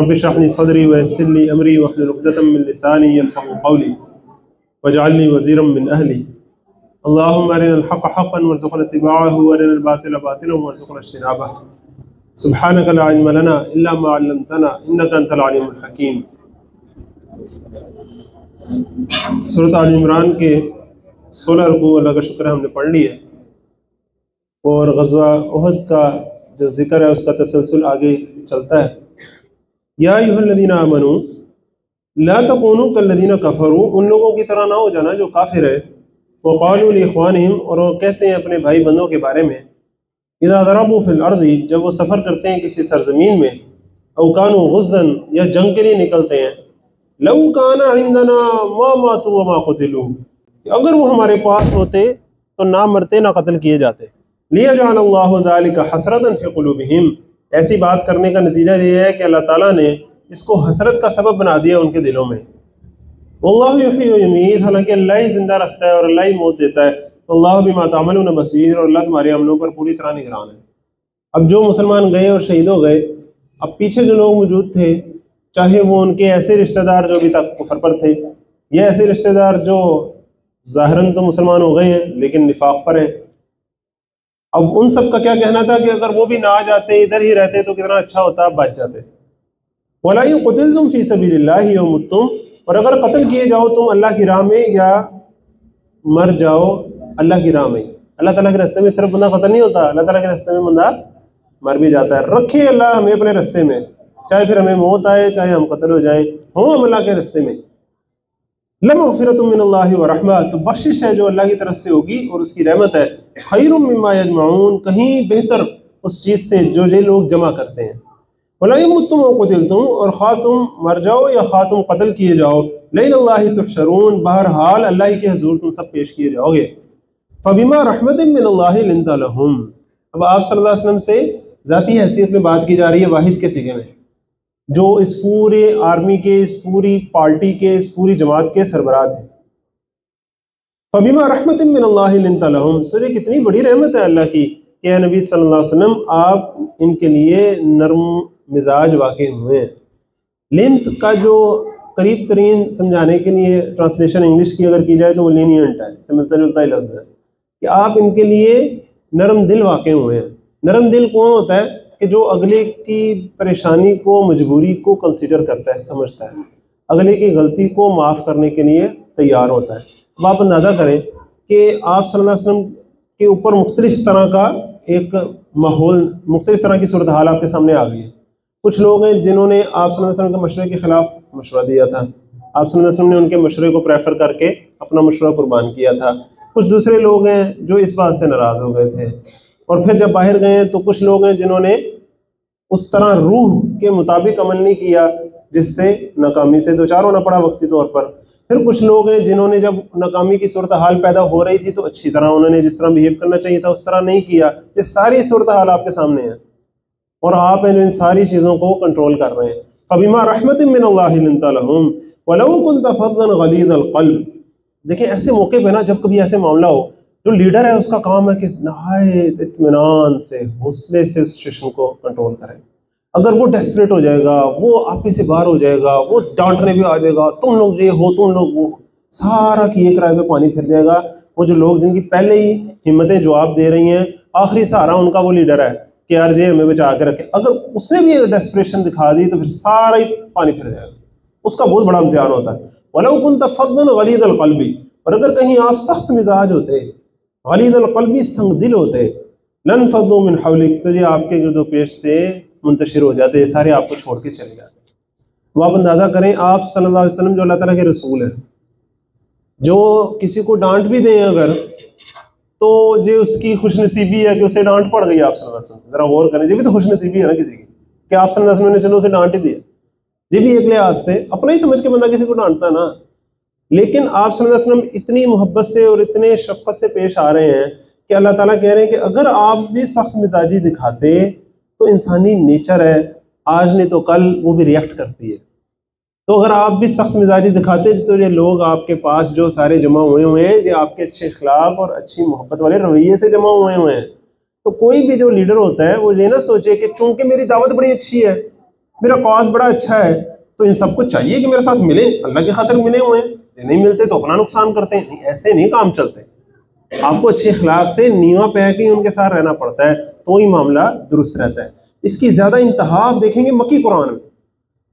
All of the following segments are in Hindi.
रब शहनी सदरी वसली अमरी वहलतमिलसानी कौली वजालनी वज़ीरम मिन अहली अल्लाहुम्मा अरिनल हक़ हक़्क़न वरज़ुक़ना इत्तिबाअहु वअरिनल बातिल बातिलन वरज़ुक़ना इज्तनाबह सुब्हानक ला इल्म लना इल्ला मा 'अल्लमतना इन्नका अंतल अलीमुल हकीम सूरत आल इमरान के सोलह रकू अल्लाह का शुक्र हमने पढ़ लिया और गजवा उहद का जो ज़िक्र है उसका तसलसल आगे चलता है या युहल्लदीना आमनू, ला तकूनू कल्लदीना कफरू, उन लोगों की तरह ना हो जाना जो काफिर है। वो कौलखवानहम और वो कहते हैं अपने भाई बंदों के बारे में इदा अर्दी जब वो सफ़र करते हैं किसी सरजमीन में अवकान गज़न या जंग के लिए निकलते हैं। लऊ काना मा मातू व मा कुतिलू। अगर वो हमारे पास होते तो ना मरते, ना कत्ल किए जाते। लिया जान का हसरतन फ़िकुलूबहिम ऐसी बात करने का नतीजा ये है कि अल्लाह ताला ने इसको हसरत का सबब बना दिया उनके दिलों में। अल्लाह हालाँकि अल्लाह ही ज़िंदा रखता है और अल्लाह ही मौत देता है। तो अल्लाह भी मातामल बसीर, और अल्लाह तुम्हारे अमलों पर पूरी तरह निगरान है। अब जो मुसलमान गए और शहीद हो गए, अब पीछे जो लोग मौजूद थे, चाहे वो उनके ऐसे रिश्तेदार जो अभी तक कुफर पर थे, या ऐसे रिश्तेदार जो ज़ाहरन तो मुसलमान हो गए हैं, लेकिन निफाक पर हैं अब उन सब का क्या कहना था कि अगर वो भी ना आ जाते, इधर ही रहते तो कितना अच्छा होता, आप बच जाते। वलाई कुतिल तुम फ़ी सभी तुम, और अगर कत्ल किए जाओ तुम अल्लाह की राह में या मर जाओ अल्लाह की राह में। अल्लाह ताला के रास्ते में सिर्फ़ बंदा कत्ल नहीं होता, अल्लाह ताला के रास्ते में बंदा मर भी जाता है। रखे अल्लाह हमें अपने रास्ते में, चाहे फिर हमें मौत आए, चाहे हम कत्ल हो जाए, हो हम अल्लाह के रास्ते में। लमफ़िरत मिनल्लाहि व रहमत तो बख्शिश है जो अल्लाह की तरफ़ से होगी और उसकी रहमत है। खैरुम यजमाउन कहीं बेहतर उस चीज़ से जो ये लोग जमा करते हैं। वलाम तुम कतिल तुम और खा तुम मर जाओ या खा तुम कत्ल किए जाओ। अल्लाह तुशरून बहरहाल अल्लाह के हजूर तुम सब पेश किए जाओगे। फ़बीमा रहमत मिनल्लाहम अब आप सल्लल्लाहु अलैहि वसल्लम से ज़ाती हैसियत में बात की जा रही है वाहिद के सिगे में। जो इस पूरे आर्मी के, इस पूरी पार्टी के, इस पूरी जमात के सरबराह थे। फबीमा रहमत मिनल्लाहम सर कितनी बड़ी रहमत है अल्लाह की कि नबी सल्लल्लाहु अलैहि वसल्लम, आप इनके लिए नरम मिजाज वाक़ हुए लेंथ का जो करीब तरीन समझाने के लिए ट्रांसलेशन इंग्लिश की अगर की जाए तो वो लीनियंट है समझता जुलता ही लफ्ज़ है। कि आप इनके लिए नरम दिल वाक़ हुए हैं। नरम दिल कौन होता है? कि जो अगले की परेशानी को, मजबूरी को कंसिडर करता है, समझता है। अगले की गलती को माफ़ करने के लिए तैयार होता है। अब आप अंदाज़ा करें कि आप सल्लल्लाहु अलैहि वसल्लम के ऊपर मुख्तलिफ़ तरह का एक माहौल, मुख्तलिफ़ तरह की सूरत हाल आपके सामने आ गई है। कुछ लोग हैं जिन्होंने आप वसल्लम के मशरे के ख़िलाफ़ मशवरा दिया था। आप वसल्लम ने उनके मशरे को प्रेफर करके अपना मशवरा कुर्बान किया था। कुछ दूसरे लोग हैं जो इस बात से नाराज़ हो गए थे। और फिर जब बाहर गए तो कुछ लोग हैं जिन्होंने उस तरह रूह के मुताबिक अमल नहीं किया, जिससे नाकामी से दो चार होना पड़ा वक्ती तौर पर। फिर कुछ लोग हैं जिन्होंने जब नाकामी की सूरत हाल पैदा हो रही थी तो अच्छी तरह उन्होंने जिस तरह बिहेव करना चाहिए था, उस तरह नहीं किया। ये सारी सूरत हाल आपके सामने है। और आप इन सारी चीज़ों को कंट्रोल कर रहे हैं। कबीमा रहमत देखिए, ऐसे मौके पर ना, जब कभी ऐसे मामला हो, जो लीडर है, उसका काम है कि नहायत इतमान से, हौसले से सिचुएशन को कंट्रोल करें। अगर वो डेस्परेट हो जाएगा, वो आप से बाहर हो जाएगा, वो डांटने भी आ जाएगा, तुम लोग ये हो, तुम लोग वो सारा की एक राय पे पानी फिर जाएगा। वो जो लोग जिनकी पहले ही हिम्मतें जवाब दे रही हैं, आखिरी सहारा उनका वो लीडर है कि यार जे हमें बचा के रखे। अगर उसने भी डेस्परेशन दिखा दी तो फिर सारा ही पानी फिर जाएगा। उसका बहुत बड़ा इम्तिहान होता है। वलकुन तफदन वलीद अलकलबी और अगर कहीं आप सख्त मिजाज होते गलीदलकलबी संग दिल होते, लन फदो मिन हवलिक तो ये आपके गिरदो पेश से मुंतशिर हो जाते हैं सारे आपको छोड़ के चले जाते हैं। वो आप अंदाज़ा करें, आप सल्लल्लाहु अलैहि वसल्लम जो अल्लाह ताला के रसूल हैं, जो किसी को डांट भी दें अगर तो ये उसकी खुशनसीबी है कि उसे डांट पड़ गई आप सल्लल्लाहु अलैहि वसल्लम ज़रा गौर करें, ये भी तो खुशनसीबी है ना किसी की, कि आप सल्लल्लाहु अलैहि वसल्लम ने चलो उसे डांट ही दिया। ये भी एक लिहाज से अपना ही समझ के बंदा किसी को डांटता ना। लेकिन आप वसल्लम इतनी मोहब्बत से और इतने शफकत से पेश आ रहे हैं कि अल्लाह ताला कह रहे हैं कि अगर आप भी सख्त मिजाजी दिखाते तो इंसानी नेचर है, आज नहीं तो कल वो भी रिएक्ट करती है। तो अगर आप भी सख्त मिजाजी दिखाते तो ये लोग आपके पास जो सारे जमा हुए हुए हैं, ये आपके अच्छे अखलाक और अच्छी मोहब्बत वाले रवैये से जमा हुए हुए हैं। तो कोई भी जो लीडर होता है, वो ये ना सोचे कि चूँकि मेरी दावत बड़ी अच्छी है, मेरा कॉज बड़ा अच्छा है तो इन सबको चाहिए कि मेरे साथ मिले, अल्लाह के खातर मिले हुए हैं। नहीं मिलते तो अपना नुकसान करते हैं ऐसे नहीं काम चलते। आपको अच्छे अखलाक से नीवा पह के उनके साथ रहना पड़ता है। तो ही मामला दुरुस्त रहता है। इसकी ज़्यादा इंतहा आप देखेंगे मक्की कुरान में,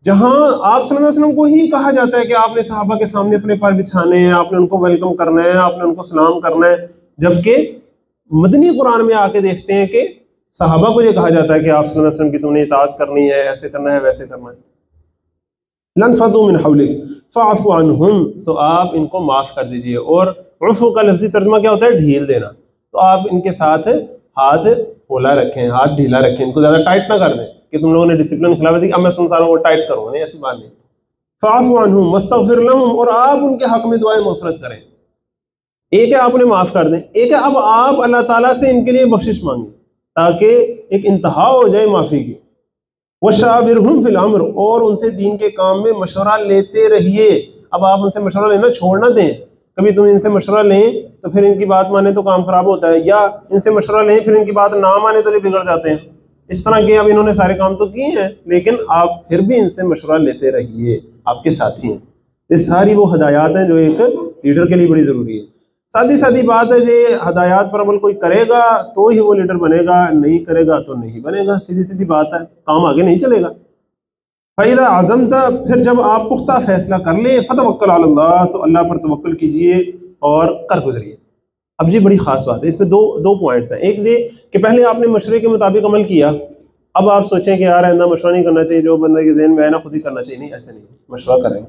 जहाँ आप वसल्लम को ही कहा जाता है कि आपने साहबा के सामने अपने पैर बिछाने हैं, आपने उनको वेलकम करना है, आपने उनको सलाम करना है, जबकि मदनी कुरान में आके देखते हैं कि साहबा को ये कहा जाता है कि आप वसल्लम की तुमने इतात करनी है, ऐसे करना है, वैसे करना है। लन फतुमिन फ़ाफ़ुअनहुम सो आप इनको माफ़ कर दीजिए। और उर्फू का लफ्जी तर्जमा क्या होता है? ढील देना। तो आप इनके साथ हाथ खोला रखें, हाथ ढीला रखें, इनको ज़्यादा टाइट ना कर दें कि तुम लोगों ने डिसिप्लिन खिलाफ अब मैं संसारों को टाइट करूँ ऐसी बात नहीं। फ़ाफ़ुअनहुम मस्तफ़िर लहुम और आप उनके हक में दुआएँ मफरत करें। एक है आप उन्हें माफ़ कर दें, एक है अब आप अल्लाह ताला से इनके लिए बख्शिश मांगें, ताकि एक इंतहा हो जाए माफ़ी की। वह शाबिर फिलमर और उनसे दीन के काम में मशवरा लेते रहिए। अब आप उनसे मशवरा लेना छोड़ना दें। कभी तुम इनसे मशवरा लें तो फिर इनकी बात माने तो काम खराब होता है। या इनसे मशवरा लें, फिर इनकी बात ना माने तो ये बिगड़ जाते हैं। इस तरह के अब इन्होंने सारे काम तो किए हैं, लेकिन आप फिर भी इनसे मशवरा लेते रहिए, आपके साथी हैं। ये सारी वो हदायत हैं जो एक लीडर के लिए बड़ी ज़रूरी है। सादी सादी बात है, ये हदायत पर अमल कोई करेगा तो ही वो लीडर बनेगा, नहीं करेगा तो नहीं बनेगा। सीधी सीधी बात है, काम आगे नहीं चलेगा। फ़ैदा आज़म था फिर जब आप पुख्ता फैसला कर ले फतवक्ल अल्लाह तो अल्लाह पर तवक्ल कीजिए और कर गुजरिए। अब ये बड़ी ख़ास बात है, इसमें दो दो पॉइंट्स हैं। एक ये कि पहले आपने मशरे के मुताबिक अमल किया, अब आप सोचें कि यार आइंदा मशवरा नहीं करना चाहिए, जो बंदा के जहन में आए ना, खुद ही करना चाहिए। नहीं, ऐसे नहीं मशवरा करें।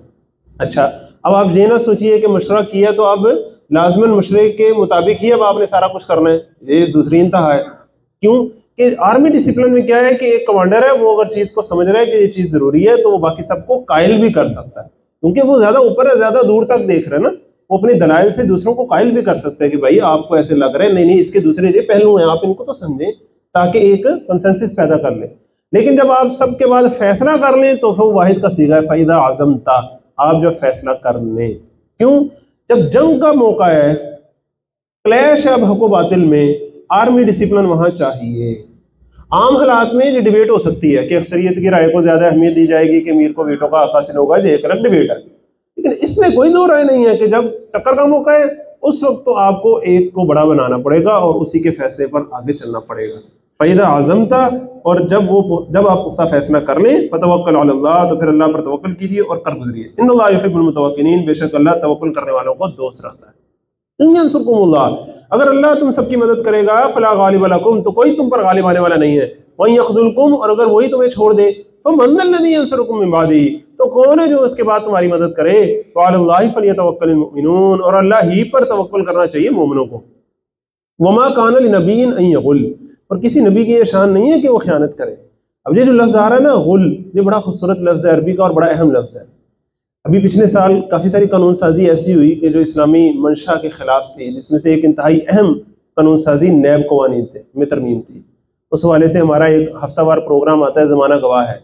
अच्छा अब आप ये ना सोचिए कि मशवरा किया तो अब लाजमन मशरे के मुताबिक ही अब आपने सारा कुछ करना है। ये दूसरी इंतहा है। क्यों? कि आर्मी डिसिप्लिन में क्या है कि एक कमांडर है, वो अगर चीज़ को समझ रहा है कि ये चीज़ ज़रूरी है तो वो बाकी सबको कायल भी कर सकता है। क्योंकि वो ज़्यादा ऊपर है, ज़्यादा दूर तक देख रहे हैं ना, वो अपने दलाइल से दूसरों को कायल भी कर सकता है कि भाई आपको ऐसे लग रहा है, नहीं नहीं, इसके दूसरे ये पहलू हैं, आप इनको तो समझें, ताकि एक कंसेंसिस पैदा कर लें। लेकिन जब आप सबके बाद फैसला कर लें तो फिर वाहिद का सीधा फ़ायदा आज़म था आप जब फैसला कर लें, क्यों? जब जंग का मौका है, क्लैश अब हको बातिल में आर्मी डिसिप्लिन वहाँ चाहिए। आम हालात में ये डिबेट हो सकती है कि अक्सरियत की राय को ज़्यादा अहमियत दी जाएगी कि मीर को वेटो का हासिल होगा ये एक अलग डिबेट है। लेकिन इसमें कोई दो राय नहीं है कि जब टक्कर का मौका है, उस वक्त तो आपको एक को बड़ा बनाना पड़ेगा और उसी के फैसले पर आगे चलना पड़ेगा। पैदा आज़म था और जब वो जब आप पुख्ता फैसला कर लें फतवक्ल तो फिर अल्लाह पर तवक्ल कीजिए और कर गुजरिए। इन बेशक अल्लाह तवक्ल करने वालों को दोस्त रहता है। अगर अल्लाह तुम सबकी मदद करेगा, फला गालिब लकुम तो कोई तुम पर गालिब आने वाला नहीं है। वही यखुलकुम और अगर वही तुम्हें छोड़ दे तो मंजल नहीं अंसरकुम इबादी तो कौन है जो उसके बाद तुम्हारी मदद करे? फली तवक्ल और अल्लाह ही पर तवक्ल करना चाहिए मोमिनों को। वमा कान नबीन और किसी नबी की यह शान नहीं है कि वो ख्यानत करे। अब ये जो लफ्ज़ आ रहा है ना, गुल, ये बड़ा खूबसूरत लफ्ज़ है, अरबी का और बड़ा अहम लफ्ज़ है। अभी पिछले साल काफ़ी सारी कानून साजी ऐसी हुई कि जो इस्लामी मंशा के ख़िलाफ़ थी, जिसमें से एक इंतहाई अहम कानून साजी नैब कवानी थे में तरमीम थी। उस हवाले से हमारा एक हफ्तावार प्रोग्राम आता है, ज़माना गवाह है।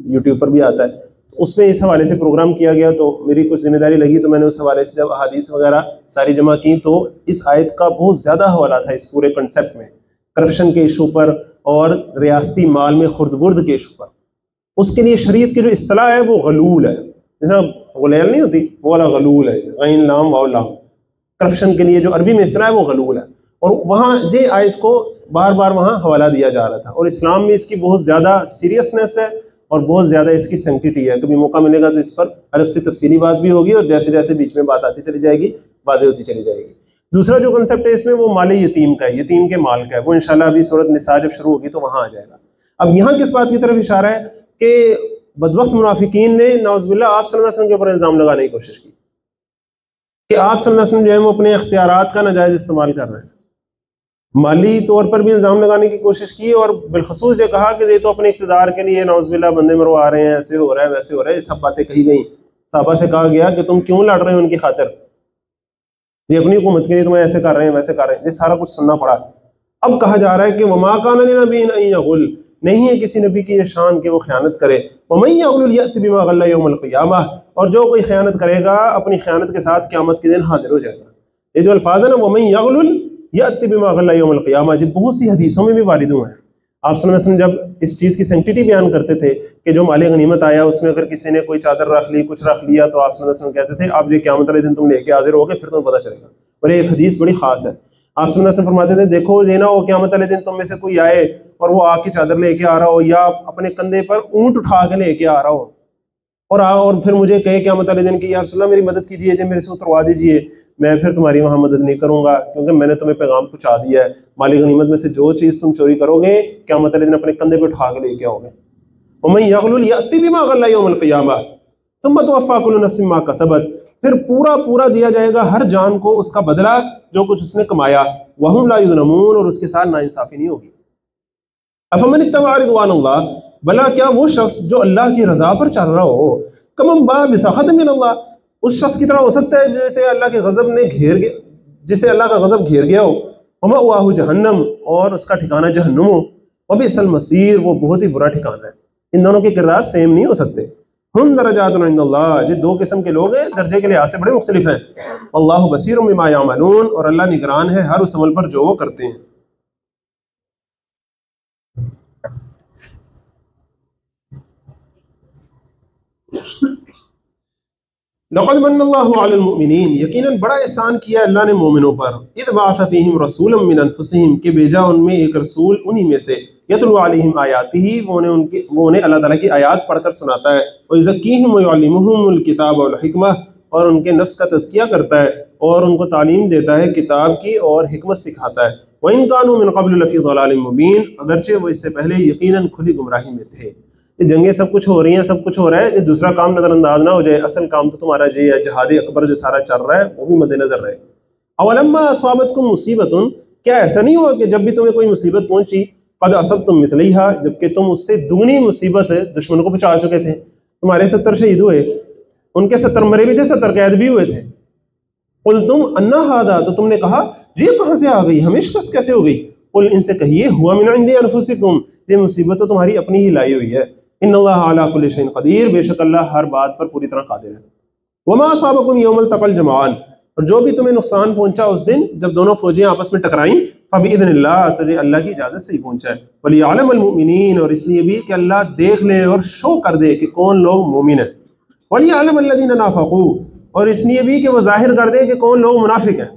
यूट्यूब पर भी आता है। उसमें इस हवाले से प्रोग्राम किया गया तो मेरी कुछ ज़िम्मेदारी लगी तो मैंने उस हवाले से जब अहादीस वगैरह सारी जमा की तो इस आयत का बहुत ज़्यादा हवाला था इस पूरे कंसेप्ट में। करप्शन के इशू पर और रियासती माल में खुर्दबुर्द के इशू पर। उसके लिए शरीयत की जो असलाह है, वो गलूल है। जैसा गुलैल नहीं होती, वो वाला गलूल है गैन लाम वाम करप्शन के लिए जो अरबी में असलाह है, वो गलूल है। और वहाँ ये आयत को बार बार वहाँ हवाला दिया जा रहा था। और इस्लाम में इसकी बहुत ज़्यादा सीरियसनेस है और बहुत ज़्यादा इसकी सेंटिटी है। कभी मौका मिलेगा तो इस पर अलग से तफसीली बात भी होगी और जैसे जैसे बीच में बात आती चली जाएगी वाजे होती चली जाएगी। दूसरा जो कंसेप्ट है इसमें वो माली यतीम का है, यतीम के माल का है। वो इंशाल्लाह अभी सूरत निसा जब शुरू होगी तो वहाँ आ जाएगा। अब यहाँ किस बात की तरफ़ इशारा है कि बदवक्त मुनाफिकीन ने नौजबिल्ला आप वसल्लम के ऊपर इल्ज़ाम लगाने की कोशिश की कि आप वसल्लम जो है वो अपने अख्तियार का नाजायज़ इस्तेमाल कर रहे हैं। माली तौर पर भी इल्ज़ाम लगाने की कोशिश की और बिलखसूस ये कहा कि ये तो अपने इकतदार के लिए नौजबिल्ला बंदे मरवा रहे हैं, ऐसे हो रहा है, वैसे हो रहा है, ये सब बातें कही गई। साहबा से कहा गया कि तुम क्यों लड़ रहे हो उनकी खातिर? ये अपनी हुकूमत के लिए तुम्हें ऐसे कर रहे हैं, वैसे कर रहे हैं। ये सारा कुछ सुनना पड़ा। अब कहा जा रहा है कि वमा का नबी नहीं है किसी नबी की ये शान कि वो ख्यानत करे। वमैयामा और जो कोई ख्यानत करेगा, अपनी ख्यानत के साथ क्यामत के दिन हाजिर हो जाएगा। ये जो अल्फाज है ना वमैयामा जो बहुत सी हदीसों में भी वारिद हुए हैं। आप वसल्लम जब इस चीज़ की सेंटिटी बयान करते थे कि जो माल गनीमत आया, उसमें अगर किसी ने कोई चादर रख ली, कुछ रख लिया तो आप सुन कहते थे, आप ये क्या वाले दिन तुम लेके हाजिर हो गए फिर तुम्हें पता चलेगा। और एक हदीस बड़ी खास है। आप फरमाते थे, देखो, ये ना हो क्या वाले दिन तुम में से कोई आए और वो आके चादर लेके आ रहा हो या अपने कंधे पर ऊँट उठा के लेके आ रहा हो। और आ, और फिर मुझे कहे क्या मतलब दिन की, यार मेरी मदद कीजिए मेरे से उतरवा दीजिए। मैं फिर तुम्हारी वहाँ मदद नहीं करूँगा, क्योंकि मैंने तुम्हें पैगाम पहुँचा दिया है। मालिक गनीमत में से जो चीज़ तुम चोरी करोगे, क्या मतलब दिन अपने कंधे पर उठा के लेके आओगे? मैं यगलुलती भी तुम अफ़ाकुलसिमा का सबक फिर पूरा पूरा दिया जाएगा हर जान को उसका बदला, जो कुछ उसने कमाया। वह लामून और उसके साथ नाइंसाफ़ी नहीं होगी। अफमन इतवान भला क्या वो शख्स जो अल्लाह की रजा पर चल रहा हो? कमम मिन अल्लाह उस शख्स की तरह हो सकता है जैसे अल्लाह के गज़ब ने घेर गया, जिसे अल्लाह का गज़ब घेर गया हो। हमा वाह जहन्नम, और उसका ठिकाना जहन्नुम हो। वबी असल मसीर, वो बहुत ही बुरा ठिकाना है। इन दोनों के किरदार सेम नहीं हो सकते। हम दराजात ये दो किस्म के लोग हैं, दर्जे के लिहाज से बड़े मुख्तलिफ़ हैं। अल्लाह बसीर मायामून और अल्लाह निगरान है हर उस अमल पर जो वो करते हैं। लक़दमन्नल्लाहुअलमुमिनीन यकीनन, बड़ा एहसान किया अल्लाह ने मोमिनों पर। इद बाफ़ीम रसूल मिन अनफुसिहिम, के भेजा उनमें एक रसूल उन्हीं में से। यतलु आयाती ही वो उन्हें उनके, वो उन्हें अल्लाह ताला की आयात पढ़कर सुनाता है। और ज़कीहिम वयुअल्लिमुहुमुल किताब वल हिकमा, और उनके नफ्स का तज़किया करता है, और उनको तालीम देता है, किताब की और हिकमत सिखाता है। वह इन कानून मिन मुबीन, अगरचे वो इससे पहले यकीनन खुली गुमराही में थे। ये जंगें सब कुछ हो रही हैं, सब कुछ हो रहा है। ये दूसरा काम नज़रअंदाज ना हो जाए। असल काम तो तुम्हारा जी है, जहादी अकबर जो सारा चल रहा है, वो भी मद्देनजर रहे। अवलम्मा को मुसीबत क्या ऐसा नहीं हुआ कि जब भी तुम्हें कोई मुसीबत पहुँची पद असब तुम मिसलिहा जबकि तुम उससे दुगनी मुसीबत दुश्मन को पहुँचा चुके थे। तुम्हारे सत्तर शहीद हुए। उनके सत्तर मरे भी थे, सत्तर कैद भी हुए थे। कुल तुम अन्ना हादा तो तुमने कहा, ये कहाँ से आ गई? हमें शिकस्त कैसे हो गई? कुल इनसे कहिए, हुआ मिन अनफुसिकुम ये मुसीबत तो तुम्हारी अपनी ही लाई हुई है। इन अलाकुल्लिन कदीर, बेशक अल्लाह हर बात पर पूरी तरह कादिर है। वमा साबकुम यौमल तकल जमान और जो भी तुम्हें नुकसान पहुँचा उस दिन, जब दोनों फौजें आपस में टकराई, फबी इदन तुझे अल्लाह की इजाज़त से ही पहुँचा है। वली आलमिन और इसलिए भी कि अल्लाह देख ले और शो कर दे कि कौन लोग मोमिन है। वली आलम नाफ़ू और इसलिए भी कि वो ज़ाहिर कर दे कि कौन लोग मुनाफिक हैं।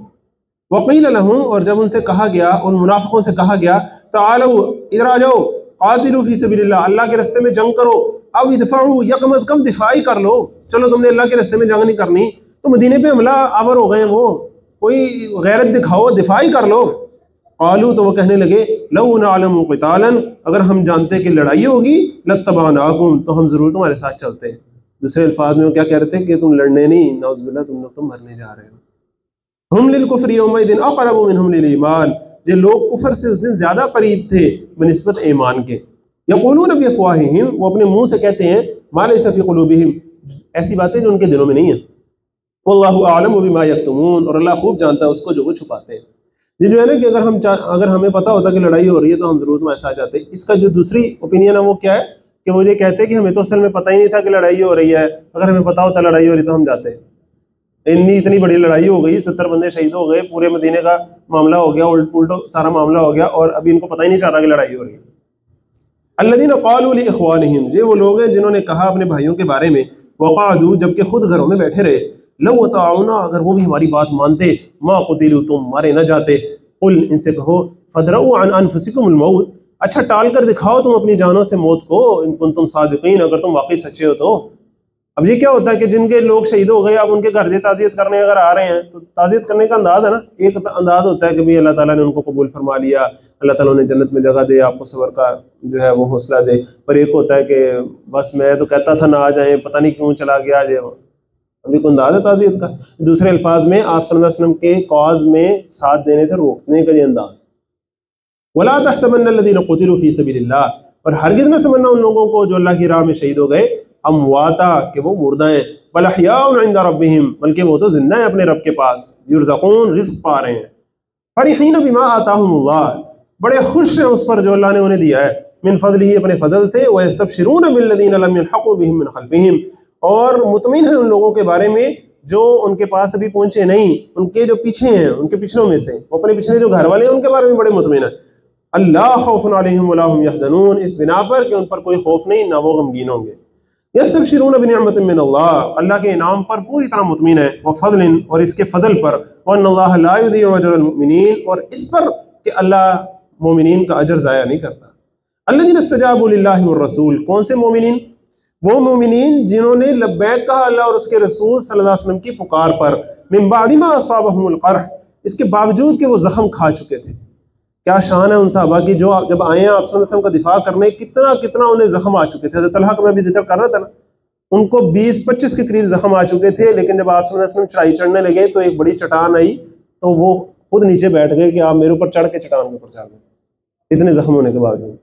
वकील और जब उनसे कहा गया, उन मुनाफिकों से कहा गया तो आलो इधर आ जाओ। कातिलूफी सबील्ला अल्लाह के रस्ते में जंग करो। अब इदफाऊ यकम अज कम, दिफाई कर लो। चलो तुमने अल्लाह के रस्ते में जंग नहीं करनी। तो मदीने पे हमला आवर हो गए वो। कोई गैरत दिखाओ, दिफाई कर लो। कालू तो वो कहने लगे लवन आलम कतालन, अगर हम जानते कि लड़ाई होगी लतबान आकुम तो हम ज़रूर तुम्हारे साथ चलते हैं। दूसरे अल्फाज में वो क्या कह रहे थे कि तुम लड़ने नहीं नौजबिल्ला तुम लोग तो मरने जा रहे हो। हम लिल कुफरी दिन अकरब हम ईमान। जो लोग कुफर से उस दिन ज़्यादा करीब थे बनस्बत ईमान के। यकूलून नबी अफवाहिम वो अपने मुँह से कहते हैं माले सफ़ी कलूबिहिम। ऐसी बातें जो उनके दिलों में नहीं है। अल्लाह आलम बिमा यकतमून, और अल्लाह खूब जानता है उसको जो वो छुपाते हैं। ये जो है ना कि अगर हम अगर हमें पता होता कि लड़ाई हो रही है तो हम ज़रूर तुम्हारे साथ जाते इसका जो दूसरी ओपिनियन है, वो क्या है? कि वो ये कहते हैं कि हमें तो असल में पता ही नहीं था कि लड़ाई हो रही है। अगर हमें पता होता लड़ाई हो रही तो हम जाते इतनी इतनी बड़ी लड़ाई हो गई, सत्तर बंदे शहीद हो गए, पूरे मदीने का मामला हो गया, उल्ट उल्टो सारा मामला हो गया और अभी इनको पता ही नहीं चल रहा कि लड़ाई हो रही है। अल्लादीन अखवान ये वो लोग हैं जिन्होंने कहा अपने भाइयों के बारे में, वक़ादू जबकि खुद घरों में बैठे रहे, लो ताउना अगर वो भी हमारी बात मानते, माँ कुतिलू तुम, मारे ना जाते, कुल, इनसे कहो फदरऊफ़सिकुमौत अच्छा टाल कर दिखाओ तुम अपनी जानों से मौत को, इन तुम सादिकीन, अगर तुम वाकई सच्चे हो तो। अब ये क्या होता है कि जिनके लोग शहीद हो गए, अब उनके घर से ताज़ियत करने अगर आ रहे हैं तो ताज़ियत करने का अंदाज है ना? एक अंदाज होता है कि भाई अल्लाह ताला ने उनको कबूल फरमा लिया, अल्लाह ताला ने जन्नत में जगह दे, आपको सबर का जो है वो हौसला दे। पर एक होता है कि बस मैं तो कहता था ना आ जाए, पता नहीं क्यों चला गया आज अभी को अंदाज है ताज़ियत का? दूसरे अल्फाज में आप वसल्लम के कॉज में साथ देने से रोकने का ये अंदाज। वला क़ुतिलफ़ी सबील्ला और हरगिज़ न समझना उन लोगों को जो अल्लाह की राह में शहीद हो गए अमवाता, कि वो मुर्दा हैं। बलहियादा रबिम बल्कि वो तो ज़िंदा है अपने रब के पास। युरजकून रिस्क पा रहे हैं। फरीन बिमा आता बड़े खुश हैं उस पर जो अल्लाह ने उन्हें दिया है। मिन फजल ही अपने फजल से। वह सब शिरून बिल्लिन और मुतमिन है उन लोगों के बारे में, जो उनके पास अभी पहुँचे नहीं। उनके जो पीछे हैं, उनके पिछड़ों में से। अपने पिछले जो घर वाले हैं, उनके बारे में बड़े मुतमिन है। अल्लाह खौफन इस बिना पर कि उन पर कोई खौफ नहीं, ना वो गमगीन होंगे। यस्तबशिरून बिनमत मिन अल्लाह के इनाम पर पूरी तरह मुतमिन है वह फजल और इसके फजल पर वनमिन और इस पर कि अल्लाह मोमिन का अजर ज़ाया नहीं करता अल्लाह रसूल कौन से मोमिन वो मोमिन जिन्होंने लब्बैक कहा अल्लाह और उसके रसूल सल्लल्लाहु की पुकार पर मिम्बादिमा इसके बावजूद कि वो जख्म खा चुके थे क्या शान है उन साहबा की जो जब आए हैं, आप वसल्लम का दिफा करने कितना कितना उन्हें जख्म आ चुके थे। तलहा का मैं भी ज़िक्र कर रहा था ना। उनको 20-25 के करीब जख्म आ चुके थे, लेकिन जब आप वसल्लम चढ़ाई चढ़ने लगे तो एक बड़ी चट्टान आई तो वो खुद नीचे बैठ गए कि आप मेरे ऊपर चढ़ के चट्टान के ऊपर जा गए। इतने जख्म होने के बावजूद।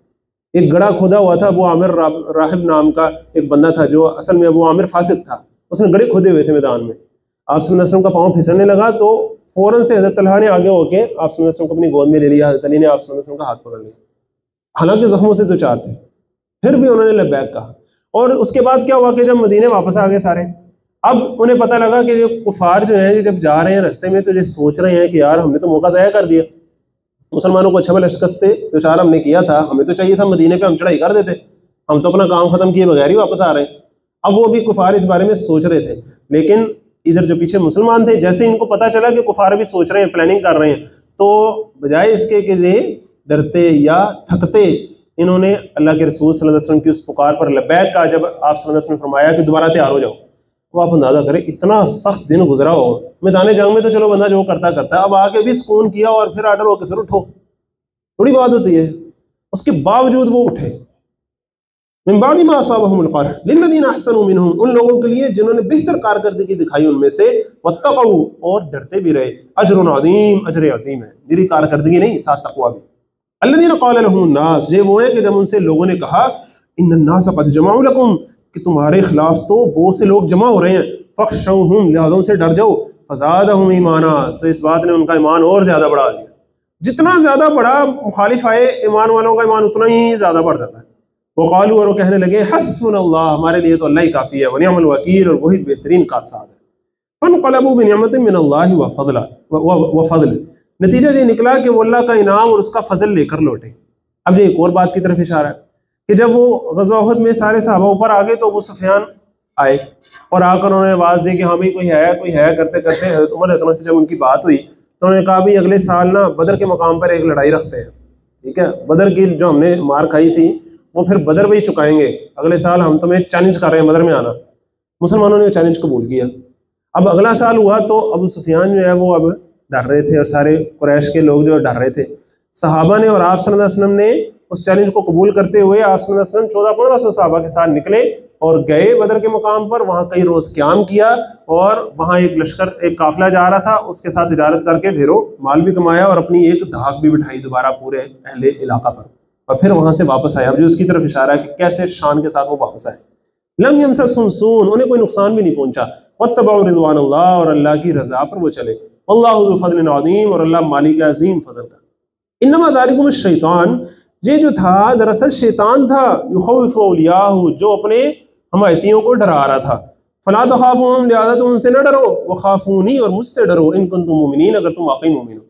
एक गड़ा खुदा हुआ था वो आमिर राहिब नाम का एक बंदा था, जो असल में वो आमिर फासिक था। उसने गड़े खुदे हुए थे मैदान में। आप वसल्लम का पाँव फिसलने लगा तो फ़ौरन से हज़रत ने आगे होके आप वसल्लम को अपनी गोद में ले लिया, हज़रत अली ने आप वसल्लम का हाथ पकड़ लिया। हालाँकि जख्मों से तो चार थे फिर भी उन्होंने लबैक कहा। और उसके बाद क्या हुआ कि जब मदीने वापस आ गए सारे, अब उन्हें पता लगा कि जो कुफार जो है जब जा रहे हैं रस्ते में तो ये सोच रहे हैं कि यार, हमने तो मौका ज़ाया कर दिया। मुसलमानों को अच्छा लश्कत से जो चार हमने किया था, हमें तो चाहिए था मदीने पे हम चढ़ाई कर देते। हम तो अपना काम खत्म किए बगैर ही वापस आ रहे हैं। अब वो भी कुफार इस बारे में सोच रहे थे, लेकिन इधर जो पीछे मुसलमान थे, जैसे इनको पता चला कि कुफार भी सोच रहे हैं प्लानिंग कर रहे हैं तो बजाय इसके के लिए डरते या थकते, इन्होंने अल्लाह के रसूल वसल्लम की उस पुकार पर लबैक का जब आप वसल्लम फरमाया कि दोबारा तैयार हो जाओ तो आप अंदाज़ा करें इतना सख्त दिन गुजरा हो, मैदान जंग में तो चलो बंदा जो करता करता है, अब आके भी सुकून किया और फिर आर्डर होकर फिर उठो। थोड़ी बात होती है, उसके बावजूद वो उठे। उन लोगों के लिए जिन्होंने बेहतर कारकर्दगी दिखाई उनमें से, वत्तकऊ और डरते भी रहे। अजर अजीम अजर अजीम है। मेरी कारकर्दगी नहीं, साथ तकवा भी। अल्लास ये वो है कि जब उनसे लोगों ने कहा इन्नास कद जमाउलकुम कि तुम्हारे खिलाफ तो बहुत से लोग जमा हो रहे हैं। फ़ख्शहुम, लिहाजा से डर जाओ। फसाद हम ईमाना तो इस बात ने उनका ईमान और ज़्यादा बढ़ा दिया। जितना ज़्यादा बड़ा मुखालिफ आए, ईमान वालों का ईमान उतना ही ज़्यादा बढ़ जाता है। वो कालू और वो कहने लगे हसन अल्लाह हमारे लिए तो अल्लाह ही काफ़ी है वनियामल वकील और वही बेहतरीन कारसाद है। फन कलबू बिनमत मिन अल्लाह व फजला व फजल नतीजा ये निकला कि वो अल्लाह का इनाम और उसका फजल लेकर लौटे। अब ये एक और बात की तरफ़ इशारा है कि जब वो गजवाहद में सारे साहबा ऊपर आ गए तो वो सफियान आए और आकर उन्होंने आवाज़ दी कि हाँ भाई, कोई है कोई है? करते करते उमर से जब उनकी बात हुई तो उन्होंने कहा, भाई, अगले साल ना बदर के मकाम पर एक लड़ाई रखते हैं। ठीक है? बदर की जो हमने मार खाई थी वो फिर बदर भी चुकाएँगे। अगले साल हम तुम्हें चैलेंज कर रहे हैं बदर में आना। मुसलमानों ने चैलेंज कबूल किया। अब अगला साल हुआ तो अबू सुफियान जो है वो अब डर रहे थे और सारे कुरैश के लोग जो डर रहे थे। सहाबा ने और आप वसल्लम ने उस चैलेंज को कबूल करते हुए आप वसल्लम चौदह पंद्रह सौ सहाबा के साथ निकले और गए बदर के मुकाम पर। वहाँ कई रोज़ क्याम किया और वहाँ एक लश्कर, एक काफिला जा रहा था। उसके साथ इजारत करके ढेरों माल भी कमाया और अपनी एक धाक भी बिठाई दोबारा पूरे अहले इलाका पर। और फिर वहाँ से वापस आए। जो उसकी तरफ़ इशारा है कि कैसे शान के साथ वो वापस आए। लम यम सुन उन्हें कोई नुकसान भी नहीं पहुँचा। रिजवान अल्लाह और अल्लाह की रजा पर वो चले। अल्लाह अल्लाह और अल्लाह मालिक अजीम फजल का। इनमा दारिकुम शैतान ये जो था, दरअसल शैतान था युखौलियाहू जो अपने हमायतियों को डरा रहा था। फला तो खाफ लिहाजा तुम उनसे न डरो। वो खाफूनी और मुझसे डरो। इन तुम मुमिन अगर तुम वाकई मुमिन हो।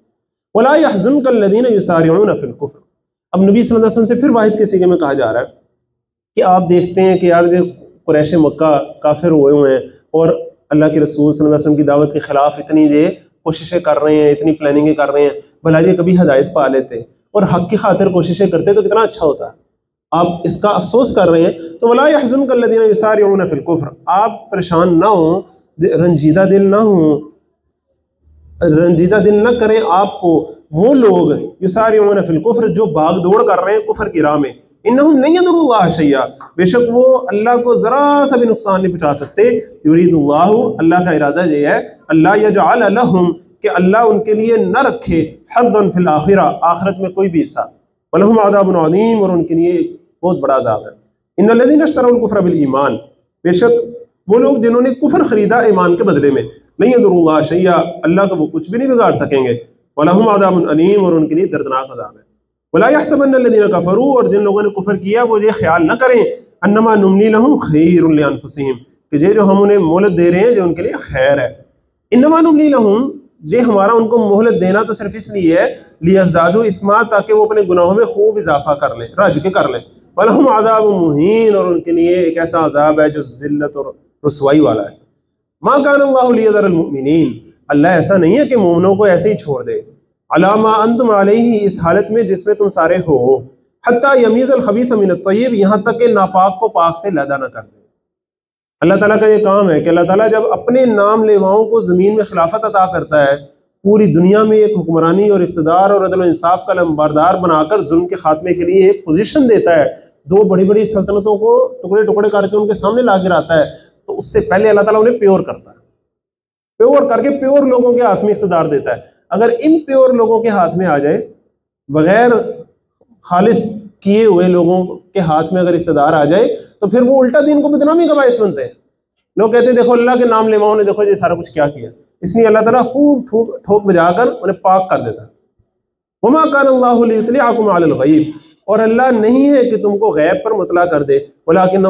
वला युसारिऊन फिल कुफ्र। अब नबी वसल्लम से फिर वाहिद के सीगे में कहा जा रहा है कि आप देखते हैं कि यार जो कुरैश मक्का काफिर हुए हुए हैं और अल्लाह के रसूल वसल्लम की दावत के खिलाफ इतनी ये कोशिशें कर रहे हैं, इतनी प्लानिंगें कर रहे हैं भला ये कभी हदायत पा लेते और हक की खातिर कोशिशें करते तो कितना अच्छा होता आप इसका अफसोस कर रहे हैं तो वला हजन कल्लदीन युसार फिलकुफ्र आप परेशान ना हो, रंजीदा दिल ना हो रंजीदा दिल न करें आपको वो लोग, ये युसार फिलकुफ्र जो भाग दौड़ कर रहे हैं कुफर की राह में इन नहीं शैया बेशक वो अल्लाह को ज़रा सा भी नुकसान नहीं पहुँचा सकते। अल्लाह का इरादा ये है, अल्लाह यजालहम कि अल्लाह उनके लिए न रखे हदन फिल आखिरा, आखिरत में कोई भी हिस्सा। वलहम आदाब नदीम और उनके लिए बहुत बड़ा आजाब है। इन लदीन अशतर बिल ईमान। बेशक वो लोग जिन्होंने कुफर खरीदा ईमान के बदले में नहीं अदरुल्ला शैया, अल्लाह को वो कुछ भी नहीं बिगाड़ सकेंगे। वलहम आदाब अलीम, और उनके लिए दर्दनाक अजाब है। वलासबीन का फरू और जिन लोगों ने कुफर किया, वो ये ख्याल न करें। अन्नमा नुमनी लहूँ खैरफसीम कि ये जो हम उन्हें मोहलत दे रहे हैं जो उनके लिए खैर है। इनमा नुमनी लहूँ ये हमारा उनको मोहलत देना तो सिर्फ़ इसलिए है, लियजदादु इस्मा ताकि वो अपने गुनाहों में खूब इजाफा कर लें, रज के कर लें। वलहम आज़ाब मुहीन, और उनके लिए एक ऐसा अजाब है, जो जिल्लत और रसवाई वाला है। माँ कान अल्लाह ऐसा नहीं है कि मोमनों को ऐसे ही छोड़ दे। अलामा अंतुम ही इस हालत में जिसमें तुम सारे हो। हती यमीज़ अलखबीस अमीन तयब यहाँ तक कि नापाक को पाक से लदा न कर दे। अल्लाह ताला का ये काम है कि अल्लाह ताला जब अपने नाम लेवाओं को ज़मीन में खिलाफत अता करता है, पूरी दुनिया में एक हुक्मरानी और इकतदार और अदल इंसाफ का लंबारदार बनाकर जुल्म के खात्मे के लिए एक पोजीशन देता है। दो बड़ी बड़ी सल्तनतों को टुकड़े टुकड़े करके उनके सामने ला गिराता है। तो उससे पहले अल्लाह ताला उन्हें प्योर करता है। प्योर करके प्योर लोगों के हाथ में इकतदार देता है। अगर इन प्योर लोगों के हाथ में आ जाए, बगैर खालिश किए हुए लोगों के हाथ में अगर इकतदार आ जाए तो फिर वो उल्टा दिन को बदनामी का बायस बनते हैं। लोग कहते हैं, देखो, अल्लाह के नाम लेवाओं ने देखो ये सारा कुछ क्या किया। इसलिए अल्लाह ताला खूब ठोक ठोक बजाकर उन्हें पाक कर देता वमा कान अल्लाह और अल्लाह नहीं है कि तुमको गैब पर मुतला कर दे। वलाकिन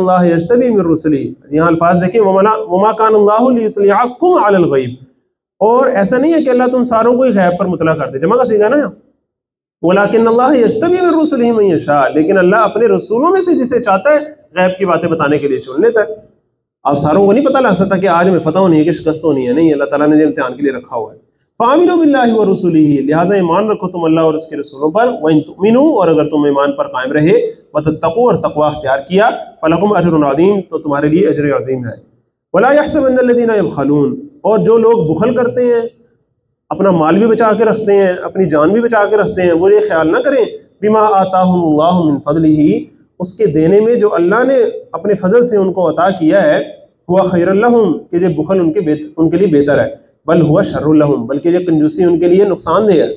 यहाँ अल्फाज देखिए वमा कान अल्लाह गईब और ऐसा नहीं है कि अल्लाह तुम सारों को ही गैब पर मुतला कर दे। जमा का सीखा ना वलाकिन अल्लाह यजतबी मिन रुसली मैं यशा। लेकिन अल्लाह अपने रसूलों में से जिसे चाहता है, गैब की बातें बताने के लिए चुन लेता है। आप सारों को नहीं पता लग सकता कि आज में फतह होनी है कि शिकस्त होनी है। नहीं, अल्लाह ताला ने इम्तिहान के लिए रखा हुआ है। फ़ामिन व रसूली लिहाजा ईमान रखो तुम अल्लाह और उसके रसूलों पर वन तुमिनु और अगर तुम ईमान पर कायम रहे व तको और तकवा अख्तियार किया फ़लकुम अजर अजीम तो तुम्हारे लिए अजर अजीम है वला यहसबीन खलून और जो लोग बुखल करते हैं अपना माल भी बचा के रखते हैं अपनी जान भी बचा के रखते हैं वो ये ख्याल ना करें बिमा आता मिन फजल ही उसके देने में जो अल्लाह ने अपने फजल से उनको अता किया है हुआ खैर कि जो बुखल उनके उनके लिए बेहतर है बल हुआ शर्रम बल्कि जो कंजूसी उनके लिए नुकसानदेह है।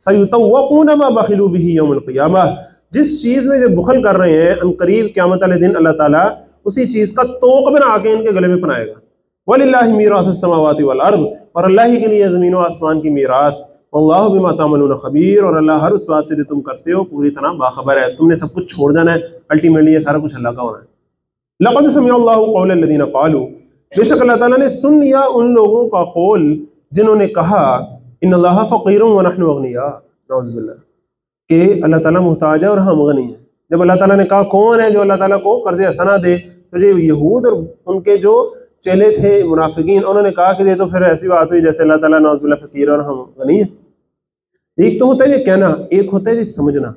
सयुतवक़ूनमा बखिलू भी यौमक़ियामा जिस चीज़ में जो बुखल कर रहे हैं करीब क्यामत दिन अल्लाह ताला उसी चीज़ का तोक बना के इनके गले में पनाएगा। वल्ला मीरासमावती वाल अर्ज़ और अल्लाह के लिए ज़मीन व आसमान की मीरास। अल्लाह बिमा तामलून खबीर और अल्लाह हर उस बात से जो तुम करते हो पूरी तरह बाखबर है। तुमने सब कुछ छोड़ जाना है अल्टीमेटली ये सारा कुछ अल्लाह का होना है। लक़द समी कालू बेशक अल्लाह ताला ने सुन लिया उन लोगों का कौल जिन्होंने कहा इन अल्लाह फ़कीर व नहन वगनिया नौज़बिल्ला कि अल्लाह ताला मुहताज है और हम गनी हैं। जब अल्लाह ताला ने कहा, कौन है जो अल्लाह ताला को कर्ज हसना दे? तो ये यहूद और उनके जो चेले थे, मुनाफिकीन, उन्होंने कहा कि ये तो फिर ऐसी बात हुई जैसे अल्लाह ताला नौज़बिल्ला फ़कीर और हम गनी हैं। एक तो होता है ये कहना, एक होता है ये समझना।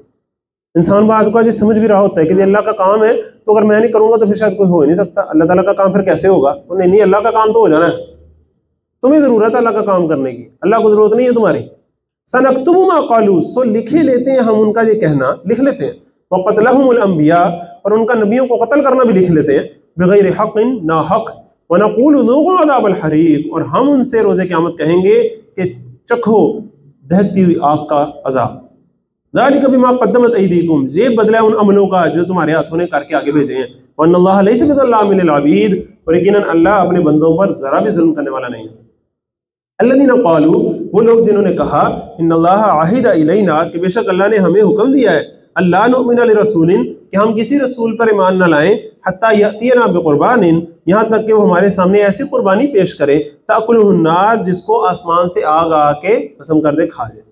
इंसान बाज को समझ भी रहा होता है कि अल्लाह का काम है तो अगर मैं नहीं करूँगा तो फिर शायद कोई हो ही नहीं सकता। अल्लाह ताला का काम फिर कैसे होगा? तो नहीं नहीं अल्लाह का काम तो हो जाना है। तुम्हें ज़रूरत है अल्लाह का काम करने की। अल्लाह को ज़रूरत नहीं है तुम्हारी। सनकतुमा कालू, सो लिखे लेते हैं हम उनका ये कहना, लिख लेते हैं। वक़तलहमबिया और उनका नबियों को कत्ल करना भी लिख लेते हैं। बगैर हक ना हक व नकूल हरीक और हम उनसे रोज़े क्यामत कहेंगे कि चखो दहकती हुई आग का अजाब। ये बदला उन अमलों का जो तुम्हारे हाथों ने करके आगे भेजे हैं। वनबीद और यकीन अल्लाह अपने बंदों पर जरा भी जुल्म करने वाला नहीं। अल्लाह पालू वो लोग जिन्होंने कहा आहिद अलैना कि बेशक अल्लाह ने हमें हुक्म दिया है, अल्लाह नमिन रसूल कि हम किसी रसूल पर ईमान न लाएँ, हत्ता यतीना बेकुरबान यहाँ तक कि वो हमारे सामने ऐसी कुर्बानी पेश करे ताकुलनार जिसको आसमान से आग आके पसंद कर दे खा जाए।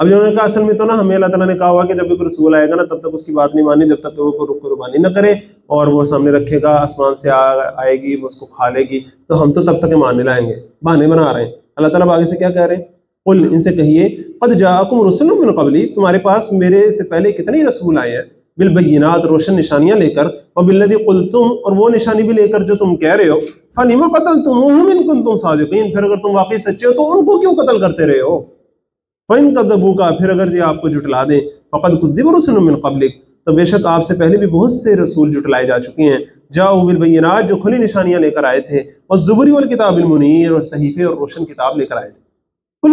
अब जो कहा असल में तो ना हमें अल्लाह ताला ने कहा हुआ कि जब भी कोई रसूल आएगा ना तब तक उसकी बात नहीं मानी जब तक वो कुर्बानी न करे और वो सामने रखेगा आसमान से आ, आएगी वो उसको खा लेगी तो हम तो तब तक मानने लाएँगे बहाने बना रहे हैं। अल्लाह ताला आगे से क्या कह रहे हैं? कुल इनसे कहिए पद जाकुम रसुल कबली तुम्हारे पास मेरे से पहले कितने रसूल आए हैं? बिल बिलबैनात रोशन निशानियाँ लेकर और बिल्लदी कुल तुम और वो निशानी भी लेकर जो तुम कह रहे हो फनीमा कतल तुम तुम सादिकीन फिर अगर तुम वाकई सच्चे हो तो उनको क्यों कतल करते रहे हो? फ़ैन कदबू का, फिर अगर ये आपको जुटला दें, फ़कत कुद्दिब रसुल मिन कबलिक तो बेशक आपसे पहले भी बहुत से रसूल जुटलाए जा चुके हैं। जाओ बिलबैनात जो खुली निशानियाँ लेकर आए थे, और जुबरी वाल किताब मुनीर, और सहीफे और रोशन किताब लेकर आए थे।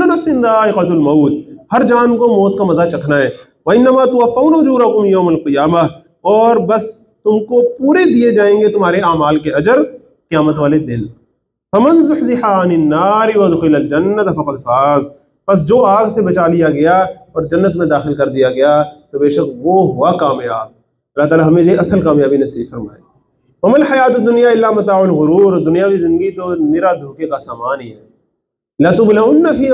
मऊत, हर जान को मौत का मज़ा चखना है। वनमा तो फ़ौन यौमयामा और बस तुमको पूरे दिए जाएँगे तुम्हारे अमाल के अजर, क्यामत वाले दिन। हमन जन्नत फ़ाज। बस जो आग से बचा लिया गया और जन्नत में दाखिल कर दिया गया तो बेशक वो हुआ कामयाब। अल्लाह ताला हमें ये असल कामयाबी नसीब फरमाए। ममल हयात दुनिया मतागरूर दुनियावी ज़िंदगी तो मेरा धोखे का सामान ही है। लतुबलफ़ी